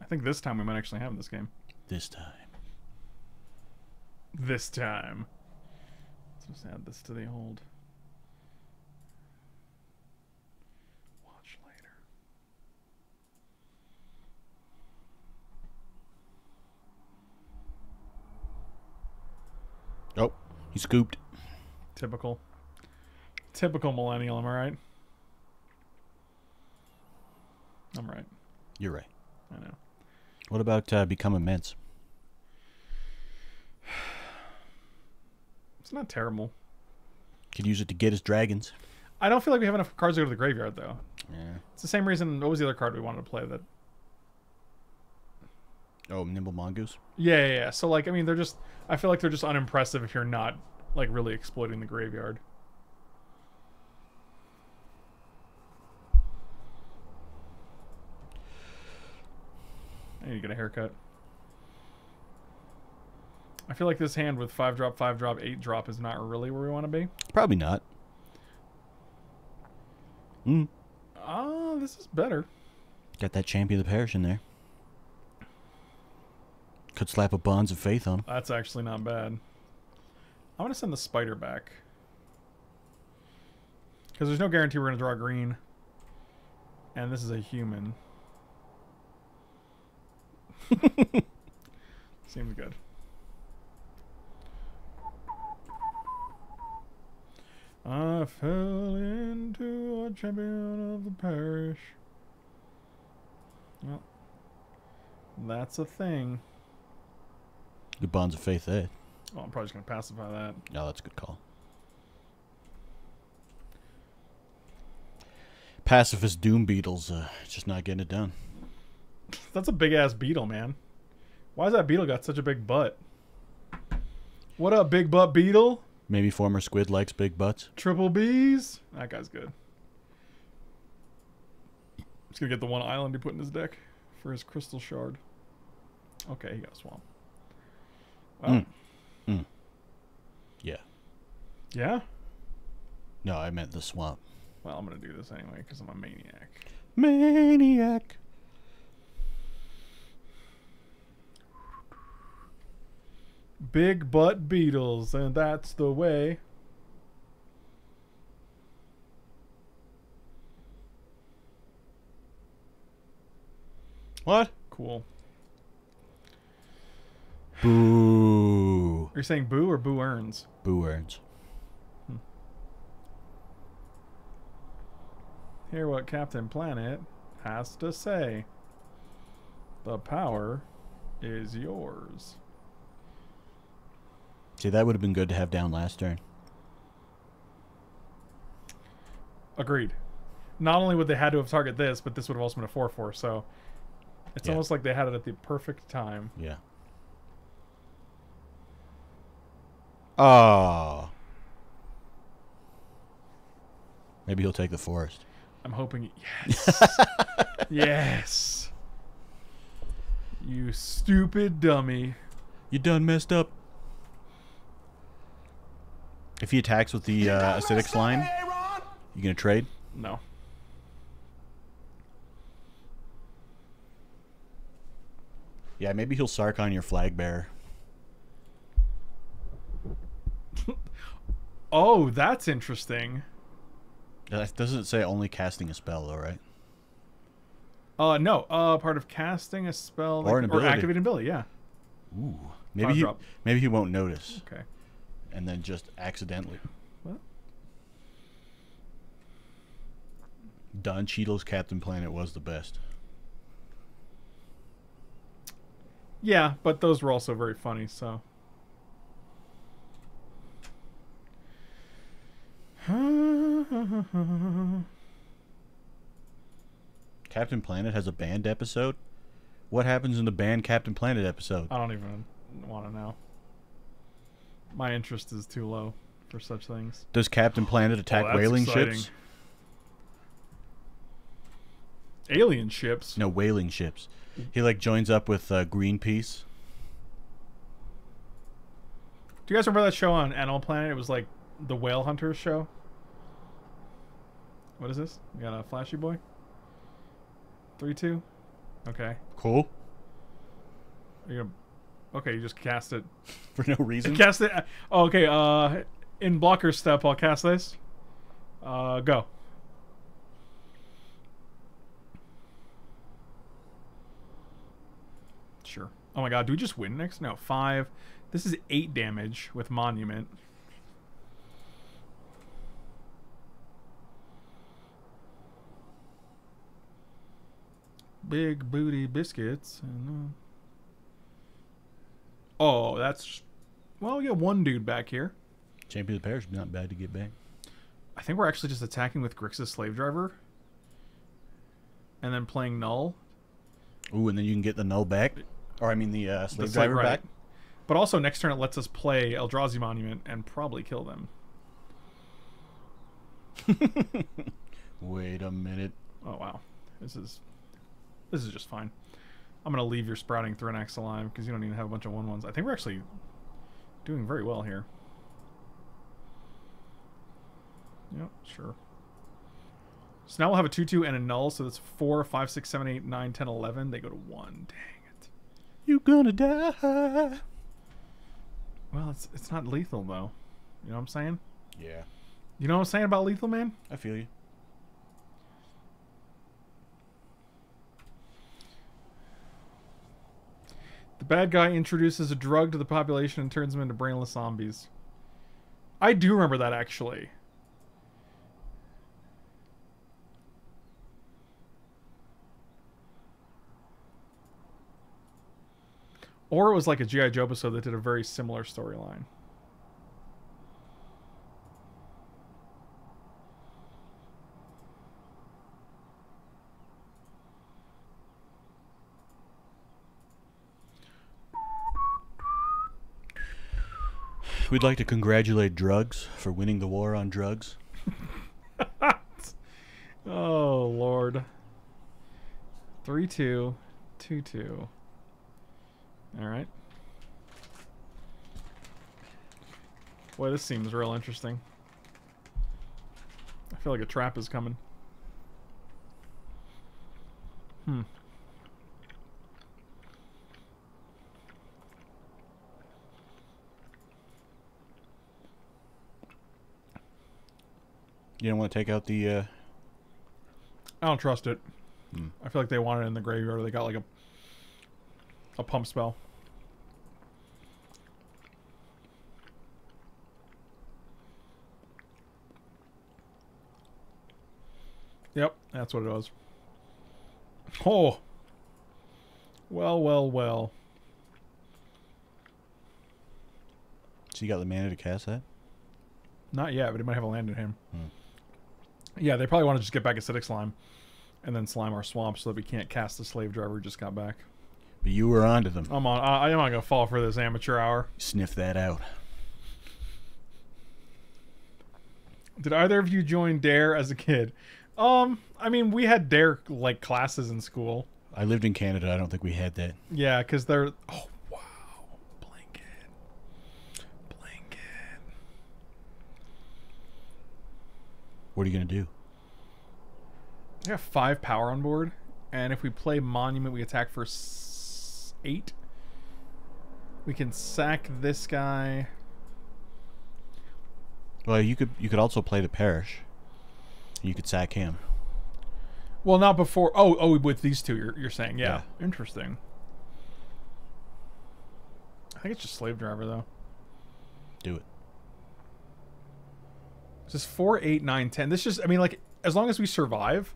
I think this time we might actually have this game. This time. This time. Let's just add this to the old. Watch later. Oh, he scooped. Typical. Typical millennial, am I right? I'm right. You're right. I know. What about uh, become immense? It's not terrible. Could use it to get his dragons. I don't feel like we have enough cards to go to the graveyard, though. Yeah. It's the same reason. What was the other card we wanted to play? That. Oh, nimble mongoose. Yeah, yeah, yeah. So like, I mean, they're just. I feel like they're just unimpressive if you're not like really exploiting the graveyard. I need to get a haircut. I feel like this hand with five drop, five drop, eight drop is not really where we want to be. Probably not. Mm. Ah, this is better. Got that champion of the parish in there. Could slap a bonds of faith on him. That's actually not bad. I'm gonna send the spider back because there's no guarantee we're gonna draw green, and this is a human. Seems good. I fell into a champion of the parish. Well, that's a thing. Good bonds of faith there. Oh, I'm probably just gonna pacify that. No, that's a good call. Pacifist Doom Beetles, uh, just not getting it done. That's a big ass beetle, man. Why has that beetle got such a big butt? What up, big butt beetle? Maybe former squid likes big butts. Triple B's? That guy's good. Just gonna get the one island he put in his deck for his crystal shard. Okay, he got a swamp. Well, Mm. Yeah. yeah? No, I meant the swamp. Well, I'm gonna do this anyway because I'm a maniac. Maniac. Big butt beetles, and that's the way. What? Cool. Boo. Are you saying boo or boo earns? Boo earns. Hmm. Hear what Captain Planet has to say. The power is yours. See, that would have been good to have down last turn. Agreed. Not only would they had to have targeted this, but this would have also been a 4 4, so it's Yeah. almost like they had it at the perfect time. Yeah. Oh. Maybe he'll take the forest. I'm hoping. Yes. yes. You stupid dummy. You done messed up. If he attacks with the uh, acidic slime, you gonna trade? No. Yeah, maybe he'll Sarkhan your flag bearer. Oh, that's interesting. That doesn't say only casting a spell though, right? Uh, no. Uh, part of casting a spell Or like- an or activating ability. Yeah. Ooh. Maybe he drop. maybe he won't notice Okay. and then just accidentally. What? Don Cheadle's Captain Planet was the best. Yeah, but those were also very funny. So. Captain Planet has a banned episode. What happens in the banned Captain Planet episode? I don't even want to know. My interest is too low for such things. Does Captain Planet attack Oh, whaling exciting. ships? Alien ships. No, whaling ships. He like joins up with uh, Greenpeace. Do you guys remember that show on Animal Planet? It was like the Whale Hunters show. What is this? We got a flashy boy. Three two. Okay. Cool. Are you gonna? Okay, you just cast it. For no reason. Cast it. Oh, okay. Uh, in blocker step, I'll cast this. Uh, go. Sure. Oh my god, do we just win next? No, five. This is eight damage with monument. Big booty biscuits. And, uh... Oh, that's. Well, we got one dude back here. Champion of the Parish, not bad to get back. I think we're actually just attacking with Grixis Slave Driver. And then playing Null. Ooh, and then you can get the null back. Or, I mean, the uh, slave The driver right. back. But also, next turn it lets us play Eldrazi Monument and probably kill them. Wait a minute. Oh, wow. This is. This is just fine. I'm going to leave your Sprouting Thrinax alive because you don't even have a bunch of 1 1s. I think we're actually doing very well here. Yep, sure. So now we'll have a 2 2 and a null, so that's 4, 5, 6, 7, 8, 9, 10, 11. They go to 1. Dang it. You gonna die. Well, it's it's not lethal though. You know what I'm saying? Yeah, You know what I'm saying about lethal, man? I feel you. The bad guy introduces a drug to the population and turns them into brainless zombies. I do remember that actually. Or it was like a G.I. Joe episode that did a very similar storyline. We'd like to congratulate drugs for winning the war on drugs. Oh lord. Three two, two two. All right. Boy, this seems real interesting. I feel like a trap is coming. Hmm. You don't want to take out the. Uh, I don't trust it. Hmm. I feel like they want it in the graveyard. They got like a a pump spell. Yep, that's what it was. Oh. Well, well, well. so you got the mana to cast that? Not yet, but he might have a land in him. Hmm. Yeah, they probably want to just get back acidic slime, and then slime our swamp so that we can't cast the slave driver we just got back. But you were onto them. I'm on. I, I'm not gonna fall for this amateur hour. Sniff that out. Did either of you join Dare as a kid? Um, I mean, we had Dare like classes in school. I lived in Canada. I don't think we had that. Yeah, because they're. Oh What are you gonna do? We have five power on board, and if we play Monument, we attack for eight. We can sack this guy. Well, you could you could also play the parish. You could sack him. Well, not before. Oh, oh, with these two, you're, you're saying, yeah. Yeah. Interesting. I think it's just slave driver though. Do it. It's just four, eight, nine, ten. This just, I mean, like, as long as we survive,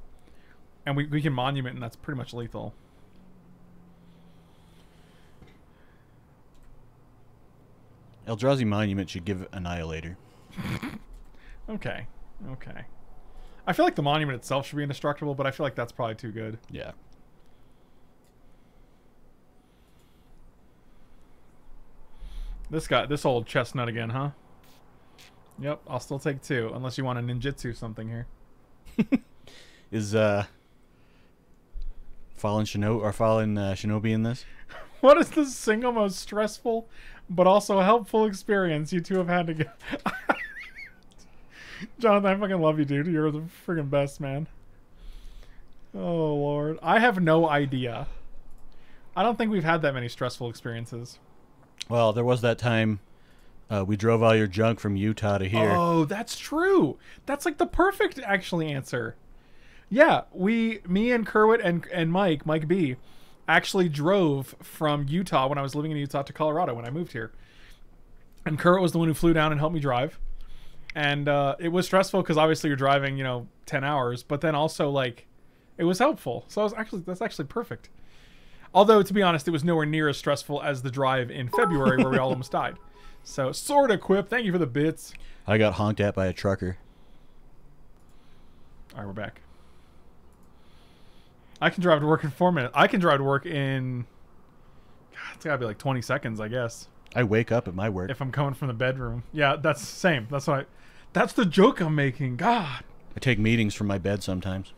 and we we can monument, and that's pretty much lethal. Eldrazi Monument should give Annihilator. Okay, okay. I feel like the monument itself should be indestructible, but I feel like that's probably too good. Yeah. This guy, this old chestnut again, huh? Yep, I'll still take two, unless you want a ninjutsu something here. Is uh Fallen Shinobi or Fallen uh, Shinobi in this? What is the single most stressful but also helpful experience you two have had together? Jonathan, I fucking love you, dude. You're the friggin' best, man. Oh lord, I have no idea. I don't think we've had that many stressful experiences. Well, there was that time uh, we drove all your junk from Utah to here. Oh, that's true. That's like the perfect actually answer. Yeah, we, me and Kerwit and and Mike, Mike B, actually drove from Utah when I was living in Utah to Colorado when I moved here. And Kerwit was the one who flew down and helped me drive. And uh, it was stressful because obviously you're driving, you know, ten hours, but then also like, it was helpful. So I was actually that's actually perfect. Although to be honest, it was nowhere near as stressful as the drive in February where we all almost died. So sort of quip. Thank you for the bits. I got honked at by a trucker. All right, we're back. I can drive to work in four minutes. I can drive to work in. God, it's gotta be like twenty seconds, I guess, I wake up at my work. if I'm coming from the bedroom. Yeah, that's the same. That's why. That's the joke I'm making. God. I take meetings from my bed sometimes.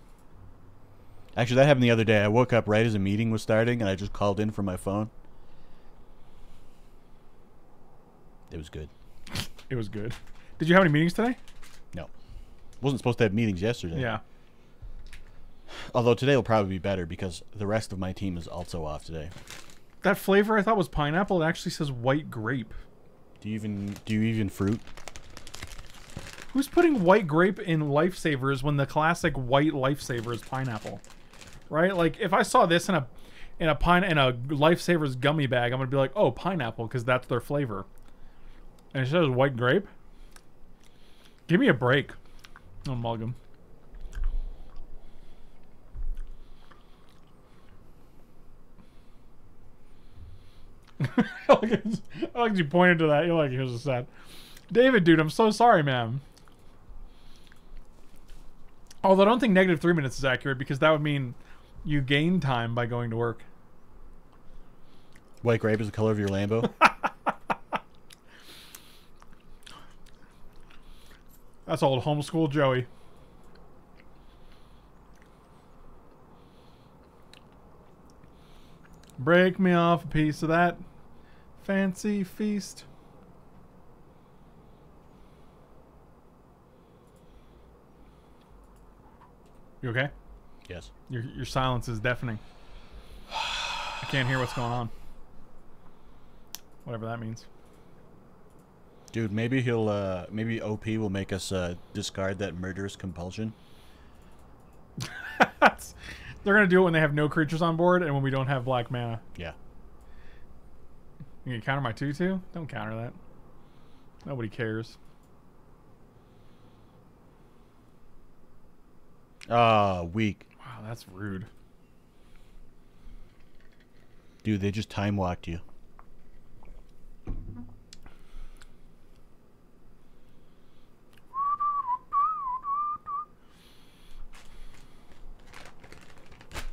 Actually, that happened the other day. I woke up right as a meeting was starting, and I just called in from my phone. It was good. It was good. Did you have any meetings today? No, wasn't supposed to have meetings yesterday. Yeah. Although today will probably be better because the rest of my team is also off today. That flavor I thought was pineapple. It actually says white grape. Do you even do you even fruit? Who's putting white grape in lifesavers when the classic white lifesaver is pineapple? Right? Like if I saw this in a in a pine in a lifesavers gummy bag, I'm gonna be like, oh, pineapple, because that's their flavor. And it says white grape. Give me a break. Oh, Mulgum. I like I like you pointed to that. You're like, here's a set. David, dude, I'm so sorry, man. Although I don't think negative three minutes is accurate because that would mean you gain time by going to work. White grape is the color of your Lambo. That's old homeschool Joey. Break me off a piece of that fancy feast. You okay? yes. Your your silence is deafening. I can't hear what's going on. Whatever that means. Dude, maybe he'll uh maybe OP will make us uh discard that murderous compulsion. They're gonna do it when they have no creatures on board and when we don't have black mana. Yeah. You can counter my two two? Don't counter that. Nobody cares. Ah, weak. Wow, that's rude. Dude, they just time walked you.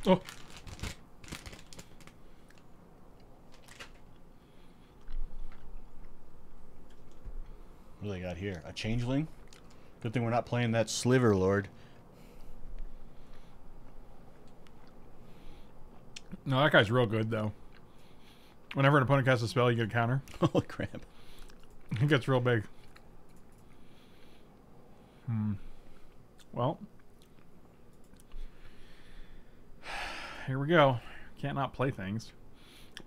Oh. What do they got here? A changeling? Good thing we're not playing that sliver lord. No, that guy's real good though. Whenever an opponent casts a spell, you get a counter. Holy crap. It gets real big. Hmm. Well. Here we go. Can't not play things.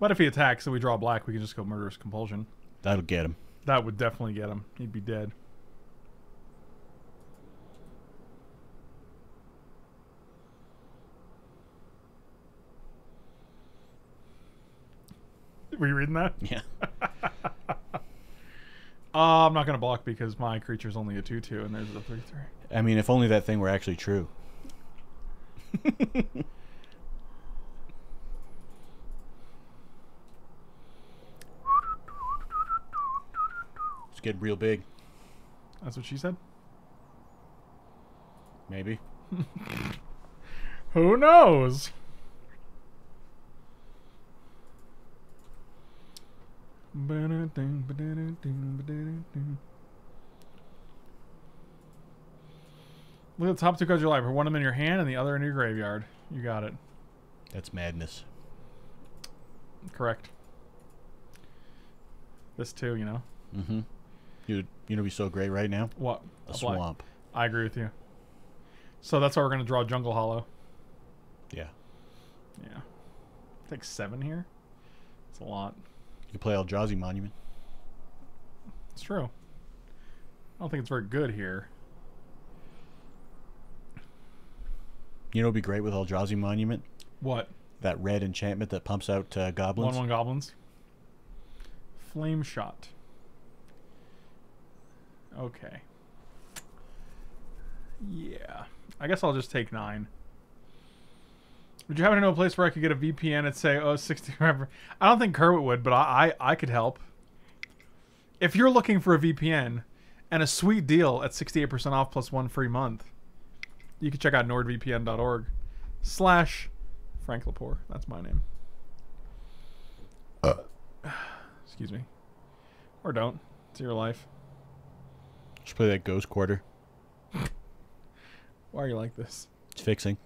But if he attacks and we draw black, we can just go Murderous Compulsion. That'll get him. That would definitely get him. He'd be dead. Were you reading that? Yeah. Uh, I'm not going to block because my creature's only a 2 2 and there's a 3 3. I mean, if only that thing were actually true. it's getting real big. That's what she said? Maybe. Who knows? Look at the top two cards of your library. One of them in your hand and the other in your graveyard. You got it. That's madness. Correct. This too, you know. Mm-hmm. Dude, you know, be so great right now. What? A black- swamp. I agree with you. So that's why we're gonna draw Jungle Hollow. Yeah. Yeah. Take seven here. It's a lot. You can play Eldrazi Monument. It's true. I don't think it's very good here. You know, what'd be great with Eldrazi Monument. What? That red enchantment that pumps out uh, goblins. One one goblins. Flame shot. Okay. Yeah. I guess I'll just take nine. Would you happen to know a place where I could get a VPN and say, oh, 60 remember? I don't think Kerwin would, but I, I, I could help. If you're looking for a VPN and a sweet deal at 68% off plus one free month, you can check out nordvpn.org slash Frank Lepore. That's my name. Uh. Excuse me. Or don't. It's your life. Just play that Ghost Quarter. Why are you like this? It's fixing.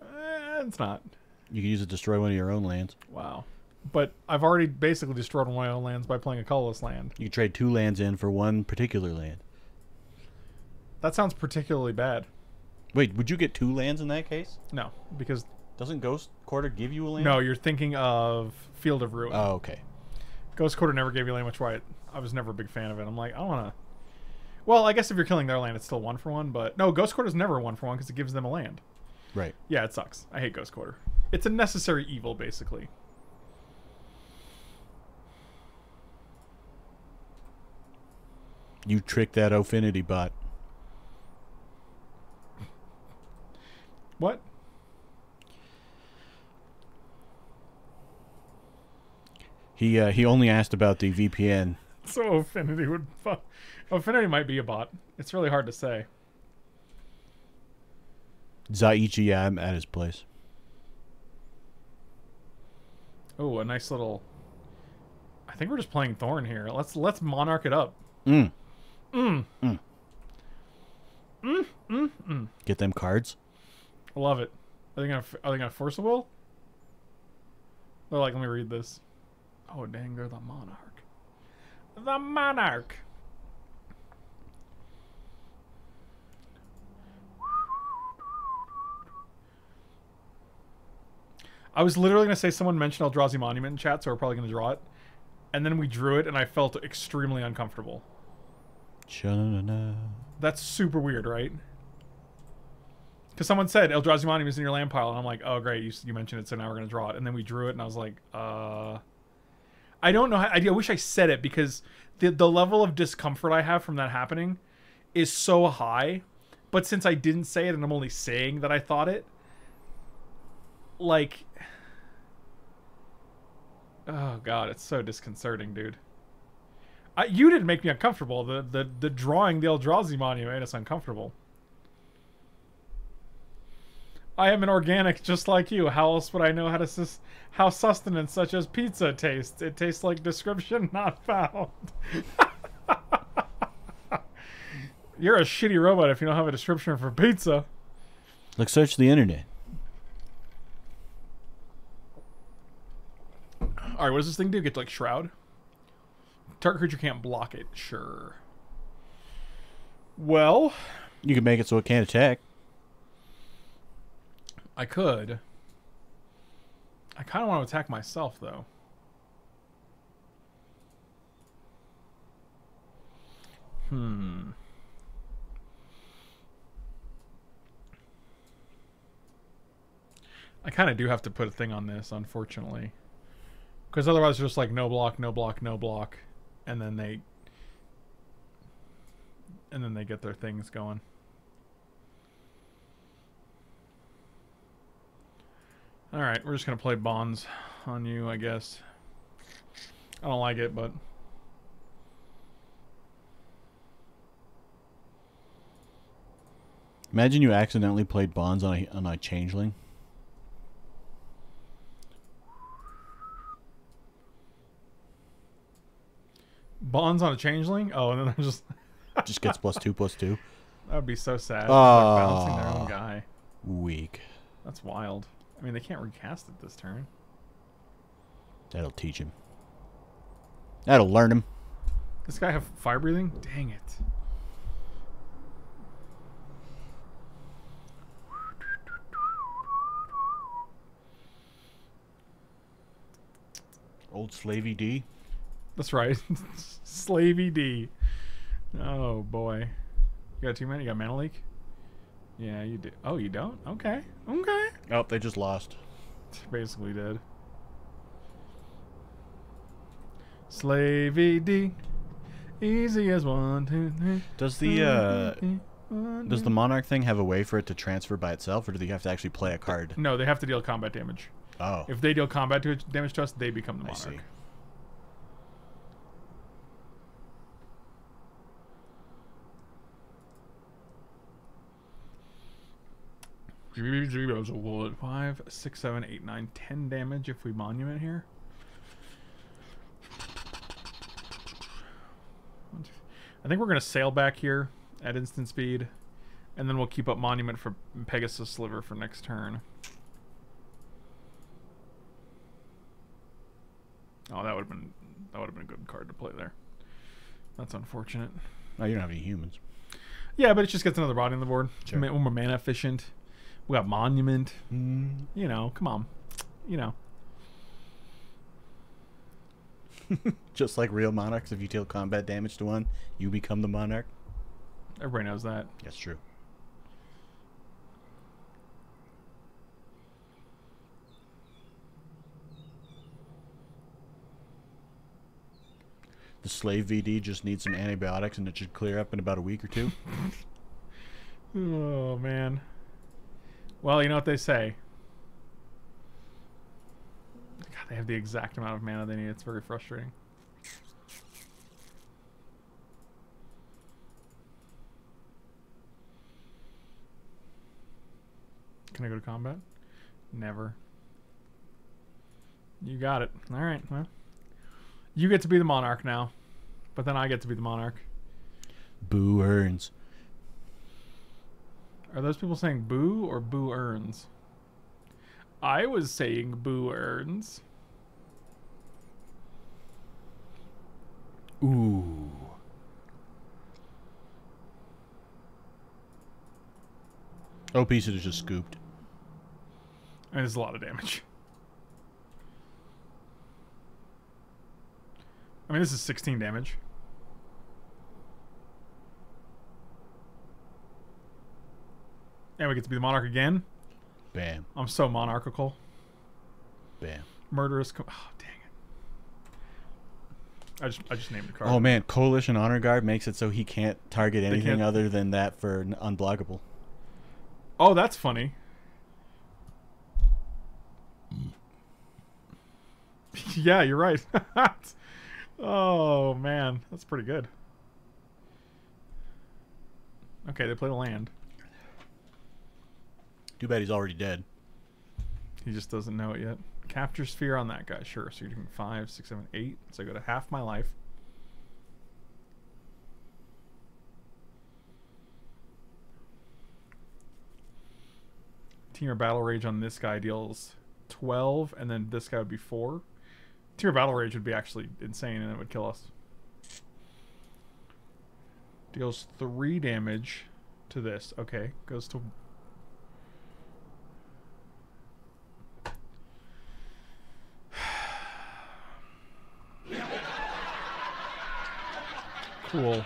Eh, it's not. You can use it to destroy one of your own lands. Wow. But I've already basically destroyed one of my own lands by playing a colorless land. You can trade two lands in for one particular land. That sounds particularly bad. Wait, would you get two lands in that case? No, because Doesn't Ghost Quarter give you a land? no, you're thinking of Field of Ruin. Oh, okay. Ghost Quarter never gave you land, which why I was never a big fan of it. I'm like, I want to. Well, I guess if you're killing their land, it's still one for one. But no, Ghost Quarter is never one for one because it gives them a land. Right. Yeah, it sucks. I hate Ghost Quarter. It's a necessary evil, basically. You tricked that Affinity bot. What? He uh, he only asked about the VPN. So Affinity would. Affinity might be a bot. It's really hard to say. Zaichi, yeah, I'm at his place. Oh, a nice little. I think we're just playing Thorn here. Let's let's monarch it up. Mm. Mm. Mm. Mm. Mm. Mm. Get them cards. I love it. Are they gonna Are they gonna force a will? They're like, let me read this. Oh dang, they're the monarch. The monarch. I was literally gonna say someone mentioned Eldrazi Monument in chat, so we're probably gonna draw it. And then we drew it, and I felt extremely uncomfortable. That's super weird, right? Because someone said Eldrazi Monument is in your land pile, and I'm like, oh great, you, you mentioned it, so now we're gonna draw it. And then we drew it, and I was like, uh, I don't know. How, I, I wish I said it because the the level of discomfort I have from that happening is so high. But since I didn't say it, and I'm only saying that I thought it, like, oh god, it's so disconcerting, dude. I, you didn't make me uncomfortable. The the the drawing the Eldrazi monument us uncomfortable. I am an organic just like you. How else would I know how to sus- how sustenance such as pizza tastes? It tastes like description not found. You're a shitty robot if you don't have a description for pizza. Look, search the internet. All right, what does this thing do? Get like shroud? Target creature can't block it. Sure. Well, You can make it so it can't attack. I could. I kind of want to attack myself, though. Hmm. I kind of do have to put a thing on this, unfortunately. Because otherwise, it's just like no block, no block, no block. And then they. And then they get their things going. All right, we're just gonna play bonds on you, I guess. I don't like it, but Imagine you accidentally played Bonds on a on a changeling. bonds on a changeling. Oh, and then they're just Just gets plus two plus two. that would be so sad. It's like balancing their own ah, guy. Weak. That's wild. I mean, they can't recast it this turn. That'll teach him. That'll learn him. This guy have fire breathing? Dang it. Old Slavey D. That's right. Slavey D. Oh boy. You got two men. You got Mana Leak? Yeah, you do. Oh, you don't? Okay. Okay. Oh, they just lost. Basically did. Slavey D. Easy as one, two, three. Does the uh, One, does the Monarch thing have a way for it to transfer by itself, or do you have to actually play a card? No, they have to deal combat damage. Oh, If they deal combat damage to us, they become the I monarch. See. Zeros a wood. Five, six, seven, eight, nine, ten damage if we monument here. I think we're gonna sail back here at instant speed, and then we'll keep up monument for Pegasus Sliver for next turn. Oh, that would have been that would have been a good card to play there. That's unfortunate. Oh, you don't have any humans. Yeah, but it just gets another body on the board. Sure. We're mana efficient. We got monument. Mm. You know, come on. You know. Just like real monarchs, if you deal combat damage to one, you become the monarch. Everybody knows that. That's true. The slave VD just needs some antibiotics and it should clear up in about a week or two. Oh man. Well, you know what they say. God, they have the exact amount of mana they need. It's very frustrating. Can I go to combat? Never. You got it. All right. Well, you get to be the monarch now, but then I get to be the monarch. Boo earns. Are those people saying boo or boo earns? I was saying boo earns. Ooh. OP should have just scooped. I mean, there's a lot of damage. I mean, this is 16 damage. And we get to be the monarch again. Bam. I'm so monarchical. Bam. Murderous. Co- oh, dang it. I just, I just named the card. Oh man, Coalition Honor Guard makes it so he can't target anything can't- other than that for unblockable. Oh, that's funny. yeah, you're right. oh man, that's pretty good. Okay, they play the land. Too bad he's already dead. He just doesn't know it yet. Capture sphere on that guy, sure. So you're doing five, six, seven, eight. So I go to half my life. Temur Battle Rage on this guy deals 12, and then this guy would be 4. Temur Battle Rage would be actually insane, and it would kill us. Deals 3 damage to this. Okay, goes to Cool.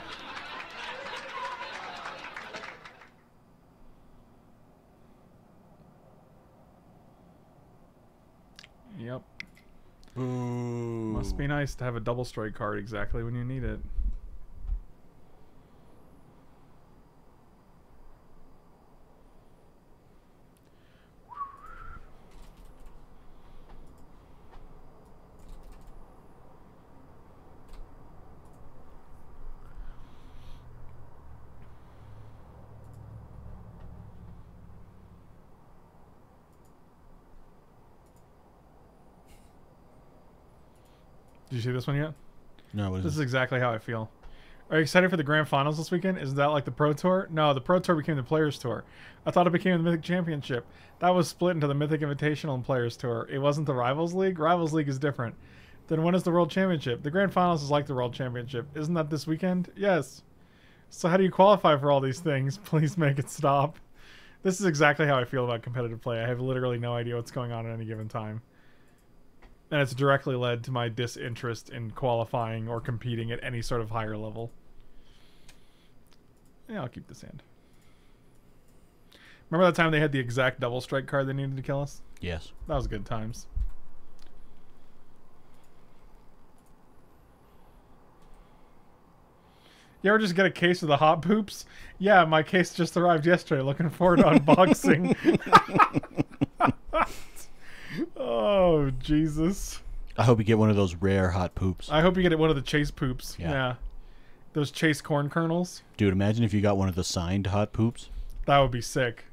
Yep. Boo. Must be nice to have a double strike card exactly when you need it. Did you see this one yet? No, what is This is exactly how I feel. Are you excited for the grand finals this weekend? Isn't that like the Pro Tour? No, the Pro Tour became the Players Tour. I thought it became the Mythic Championship. That was split into the Mythic Invitational and Players Tour. It wasn't the Rivals League. Rivals League is different. Then when is the World Championship? The Grand Finals is like the World Championship. Isn't that this weekend? Yes. So how do you qualify for all these things? Please make it stop. This is exactly how I feel about competitive play. I have literally no idea what's going on at any given time. And it's directly led to my disinterest in qualifying or competing at any sort of higher level. Yeah, I'll keep the sand. Remember that time they had the exact double strike card they needed to kill us? Yes. That was good times. You ever just get a case of the hot poops? Yeah, my case just arrived yesterday. Looking forward to unboxing. oh, Jesus. I hope you get one of those rare hot poops. I hope you get one of the chase poops. Yeah. Yeah. Those chase corn kernels. Dude, imagine if you got one of the signed hot poops. That would be sick.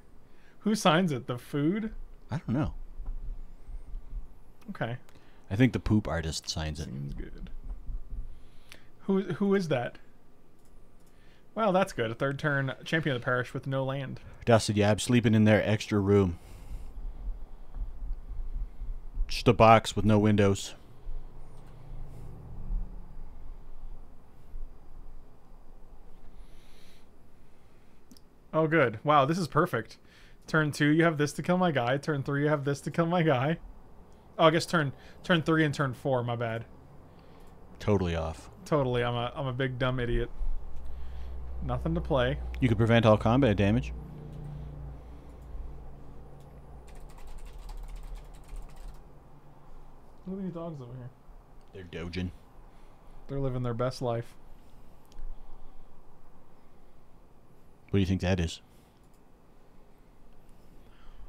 Who signs it? The food? I don't know. Okay. I think the poop artist signs it. Seems good. Who who is that? Well, that's good. A third turn champion of the parish with no land. Dusted Yab sleeping in their extra room. Just a box with no windows. Oh, good. Wow, this is perfect. Turn two, you have this to kill my guy. Turn three, you have this to kill my guy. Oh, I guess turn turn three and turn four. My bad. Totally off. Totally, I'm a I'm a big dumb idiot. Nothing to play. You could prevent all combat damage. Look at these dogs over here. They're dojin. They're living their best life. What do you think that is?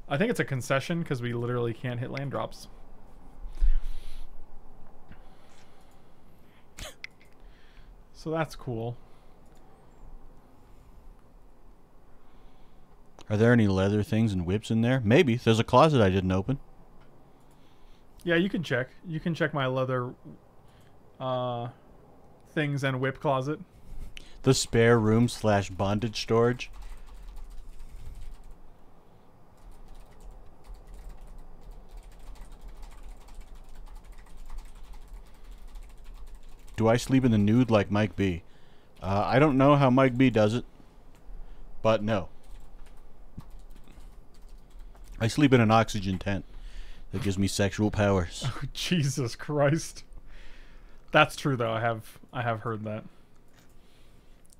I think it's a concession because we literally can't hit land drops. so that's cool. Are there any leather things and whips in there? Maybe. There's a closet I didn't open. Yeah, you can check. You can check my leather uh, things and whip closet. The spare room slash bondage storage. Do I sleep in the nude like Mike B? Uh, I don't know how Mike B does it, but no. I sleep in an oxygen tent that gives me sexual powers. Oh, Jesus Christ. That's true though. I have I have heard that.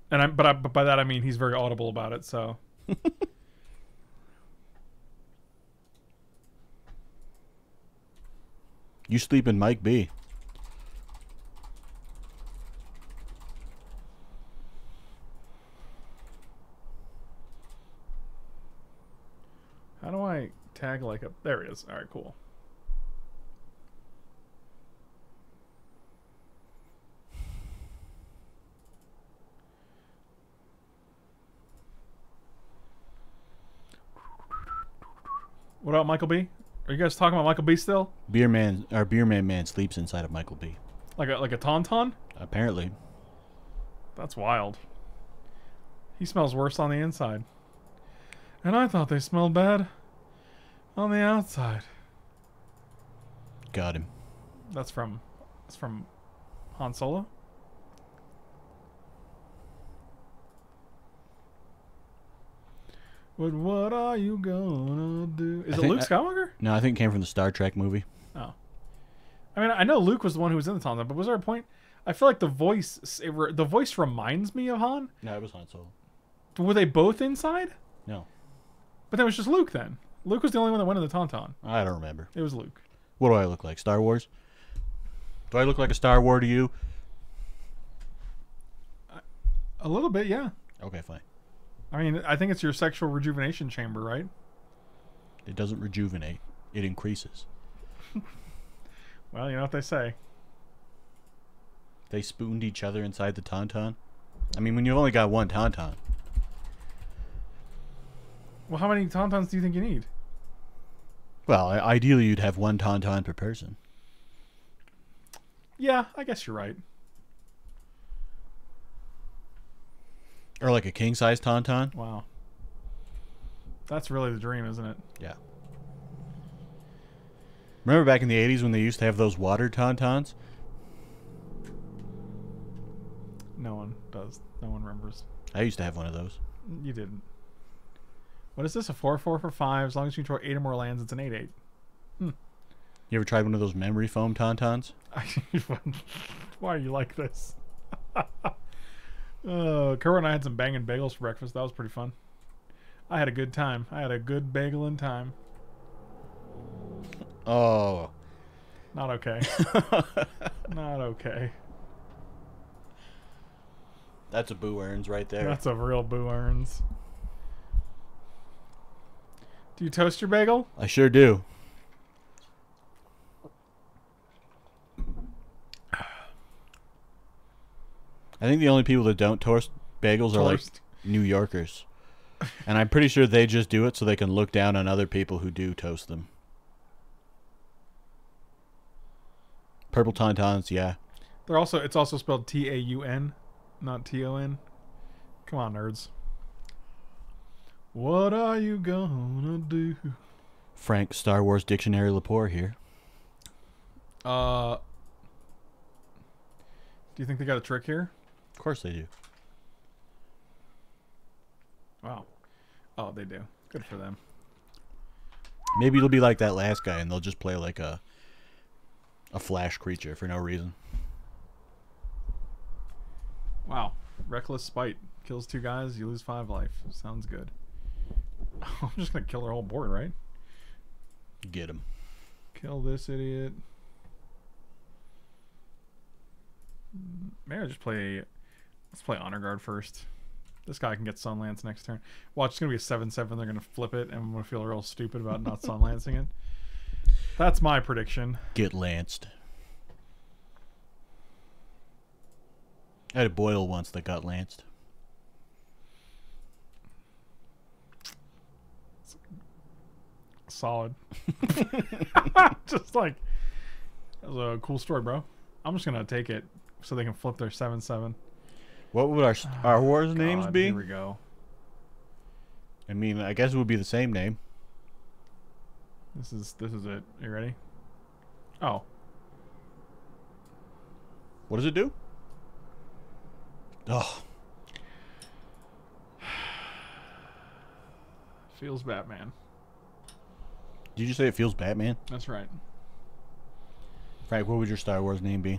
And I but I but by that I mean he's very audible about it, so You sleep in Mike B. how do I tag like a there it is. Alright, cool. What about Michael B? Are you guys talking about Michael B still? Beer man, our beer man man sleeps inside of Michael B. Like a like a tauntaun? Apparently, That's wild. He smells worse on the inside. And I thought they smelled bad on the outside. got him. That's from that's from Han Solo. But what are you gonna do? Is I it Luke I- Skywalker? No, I think it came from the Star Trek movie. Oh, I mean, I know Luke was the one who was in the Tauntaun, but was there a point? I feel like the voice, re- the voice reminds me of Han. No, it was Han Solo. Were they both inside? No, But then it was just Luke. Then Luke was the only one that went in the Tauntaun. I don't remember. It was Luke. What do I look like? Star Wars? Do I look like a Star Wars to you? A little bit, yeah. Okay, fine. I mean, I think it's your sexual rejuvenation chamber, right? It doesn't rejuvenate; it increases. Well, you know what they say. They spooned each other inside the tauntaun. I mean, when you've only got one tauntaun, Well, how many tauntauns do you think you need? Well, ideally you'd have one tauntaun per person. Yeah, I guess you're right. Or like a king size tauntaun. Wow. That's really the dream, isn't it? Yeah. Remember back in the 80s when they used to have those water tauntauns? No one does. No one remembers. I used to have one of those. You didn't. What is this? A 4 4 for 5. As long as you control 8 or more lands, it's an 8 8. Hmm. You ever tried one of those memory foam tauntauns? Why are you like this? uh, Kerwin and I had some banging bagels for breakfast. That was pretty fun. I had a good time. I had a good bagel in time. Oh. Not okay. Not okay. That's a boo earns right there. That's a real boo earns. Do you toast your bagel? I sure do. I think the only people that don't toast bagels are like Toast. New Yorkers. and I'm pretty sure they just do it so they can look down on other people who do toast them. Purple tauntauns, yeah. They're also it's also spelled T A U N, not T O N. Come on, nerds. What are you gonna do? Frank Star Wars Dictionary Lepore here. Uh Do you think they got a trick here? Of course they do. Wow. Oh, they do. Good for them. Maybe it'll be like that last guy and they'll just play like a a flash creature for no reason. Wow. Reckless spite kills two guys, you lose five life. Sounds good. I'm just gonna kill their whole board, right? Get him. Kill this idiot. Maybe I just play. Let's play honor guard first. This guy can get Sunlance next turn. Watch, it's gonna be a seven-seven. They're gonna flip it, and I'm gonna feel real stupid about not Sunlancing it. That's my prediction. Get lanced. I had a boil once that got lanced. Solid. just like that was a cool story, bro. I'm just gonna take it so they can flip their seven-seven. What would our Star ah, Wars names God, be? Here we go. I mean, I guess it would be the same name. This is this is it. Are You ready? Oh, What does it do? Oh, feels Batman. Did you say it feels Batman? That's right. Frank, what would your Star Wars name be?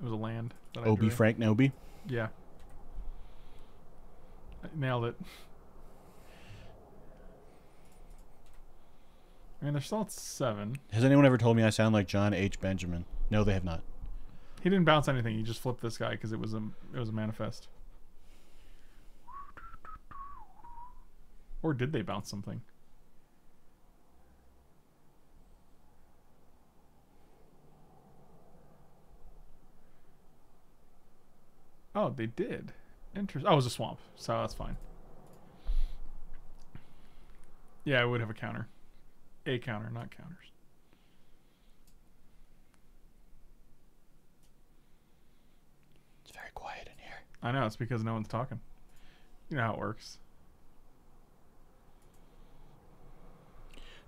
It was a land. That I Obi. Frank Nobi? Yeah. I nailed it. I mean, they're still at seven. Has anyone ever told me I sound like John H. Benjamin? No, they have not. He didn't bounce anything. He just flipped this guy because it was a it was a manifest. Or did they bounce something? Oh, they did. Interesting. Oh, it was a swamp, so that's fine. Yeah, I would have a counter. A counter, not counters. It's very quiet in here. I know, it's because no one's talking. You know how it works.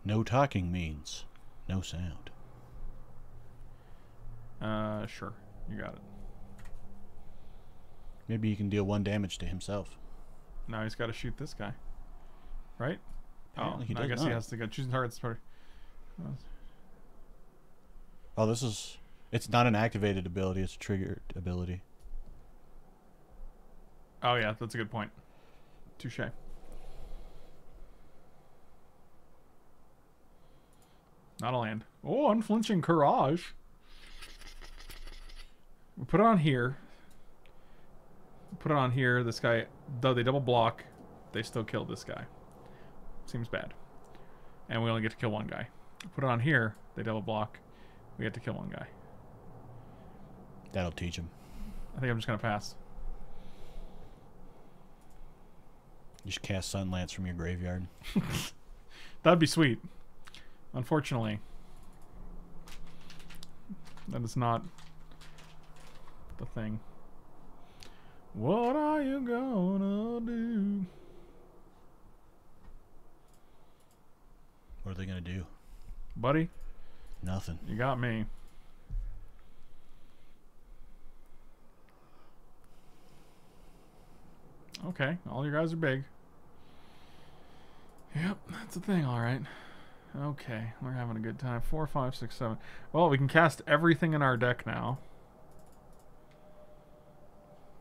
No talking means no sound. Uh, sure. You got it. Maybe he can deal one damage to himself. Now he's got to shoot this guy. Right? Apparently oh, I guess he has to go. Choosing targets. Oh, this is. It's not an activated ability, it's a triggered ability. Oh, yeah, that's a good point. Touche. Not a land. Oh, unflinching courage. We put it on here. Put it on here. This guy, though they double block, they still kill this guy. Seems bad. And we only get to kill one guy. Put it on here. They double block. We get to kill one guy. That'll teach him. I think I'm just gonna pass. You should cast Sunlance from your graveyard. That'd be sweet. Unfortunately, that is not the thing. What are you gonna do? What are they gonna do? Buddy, Nothing. you got me. Okay, all your guys are big. Yep, that's the thing, alright. Okay, we're having a good time. Four, five, six, seven. Well, we can cast everything in our deck now.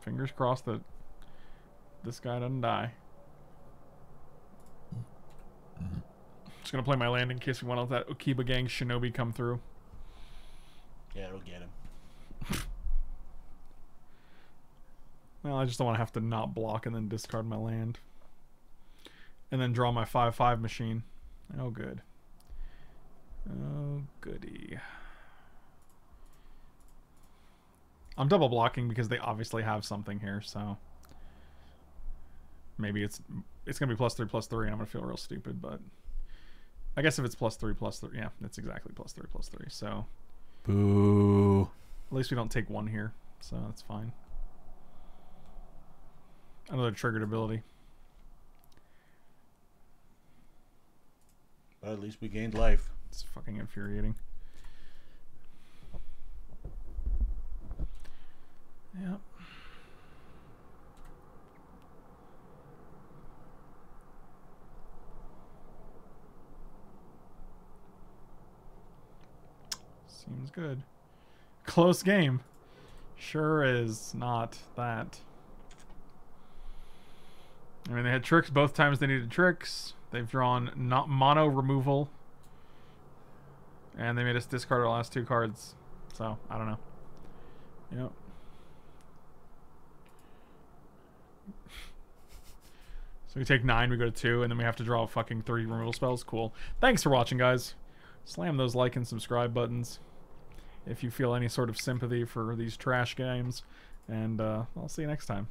Fingers crossed that this guy doesn't die. Just gonna play my land in case we want to let that Okiba Gang Shinobi come through. Yeah, it'll get him. Well, I just don't want to have to not block and then discard my land. And then draw my 5-5 machine. Oh, good. Oh, goody. I'm double blocking because they obviously have something here, so... Maybe it's it's going to be plus 3, plus 3, and I'm going to feel real stupid, but... I guess if it's plus 3, plus 3, yeah, it's exactly plus 3, plus 3, so... Boo. At least we don't take one here, so that's fine. Another triggered ability. But at least we gained life. It's fucking infuriating. Yep. Seems good. Close game. Sure is not that. I mean, they had tricks both times they needed tricks. They've drawn not mono removal. And they made us discard our last two cards. So, I don't know. Yep. So we take nine, we go to two, and then we have to draw fucking three removal spells. Cool. Thanks for watching, guys. Slam those like and subscribe buttons if you feel any sort of sympathy for these trash games. And uh, I'll see you next time.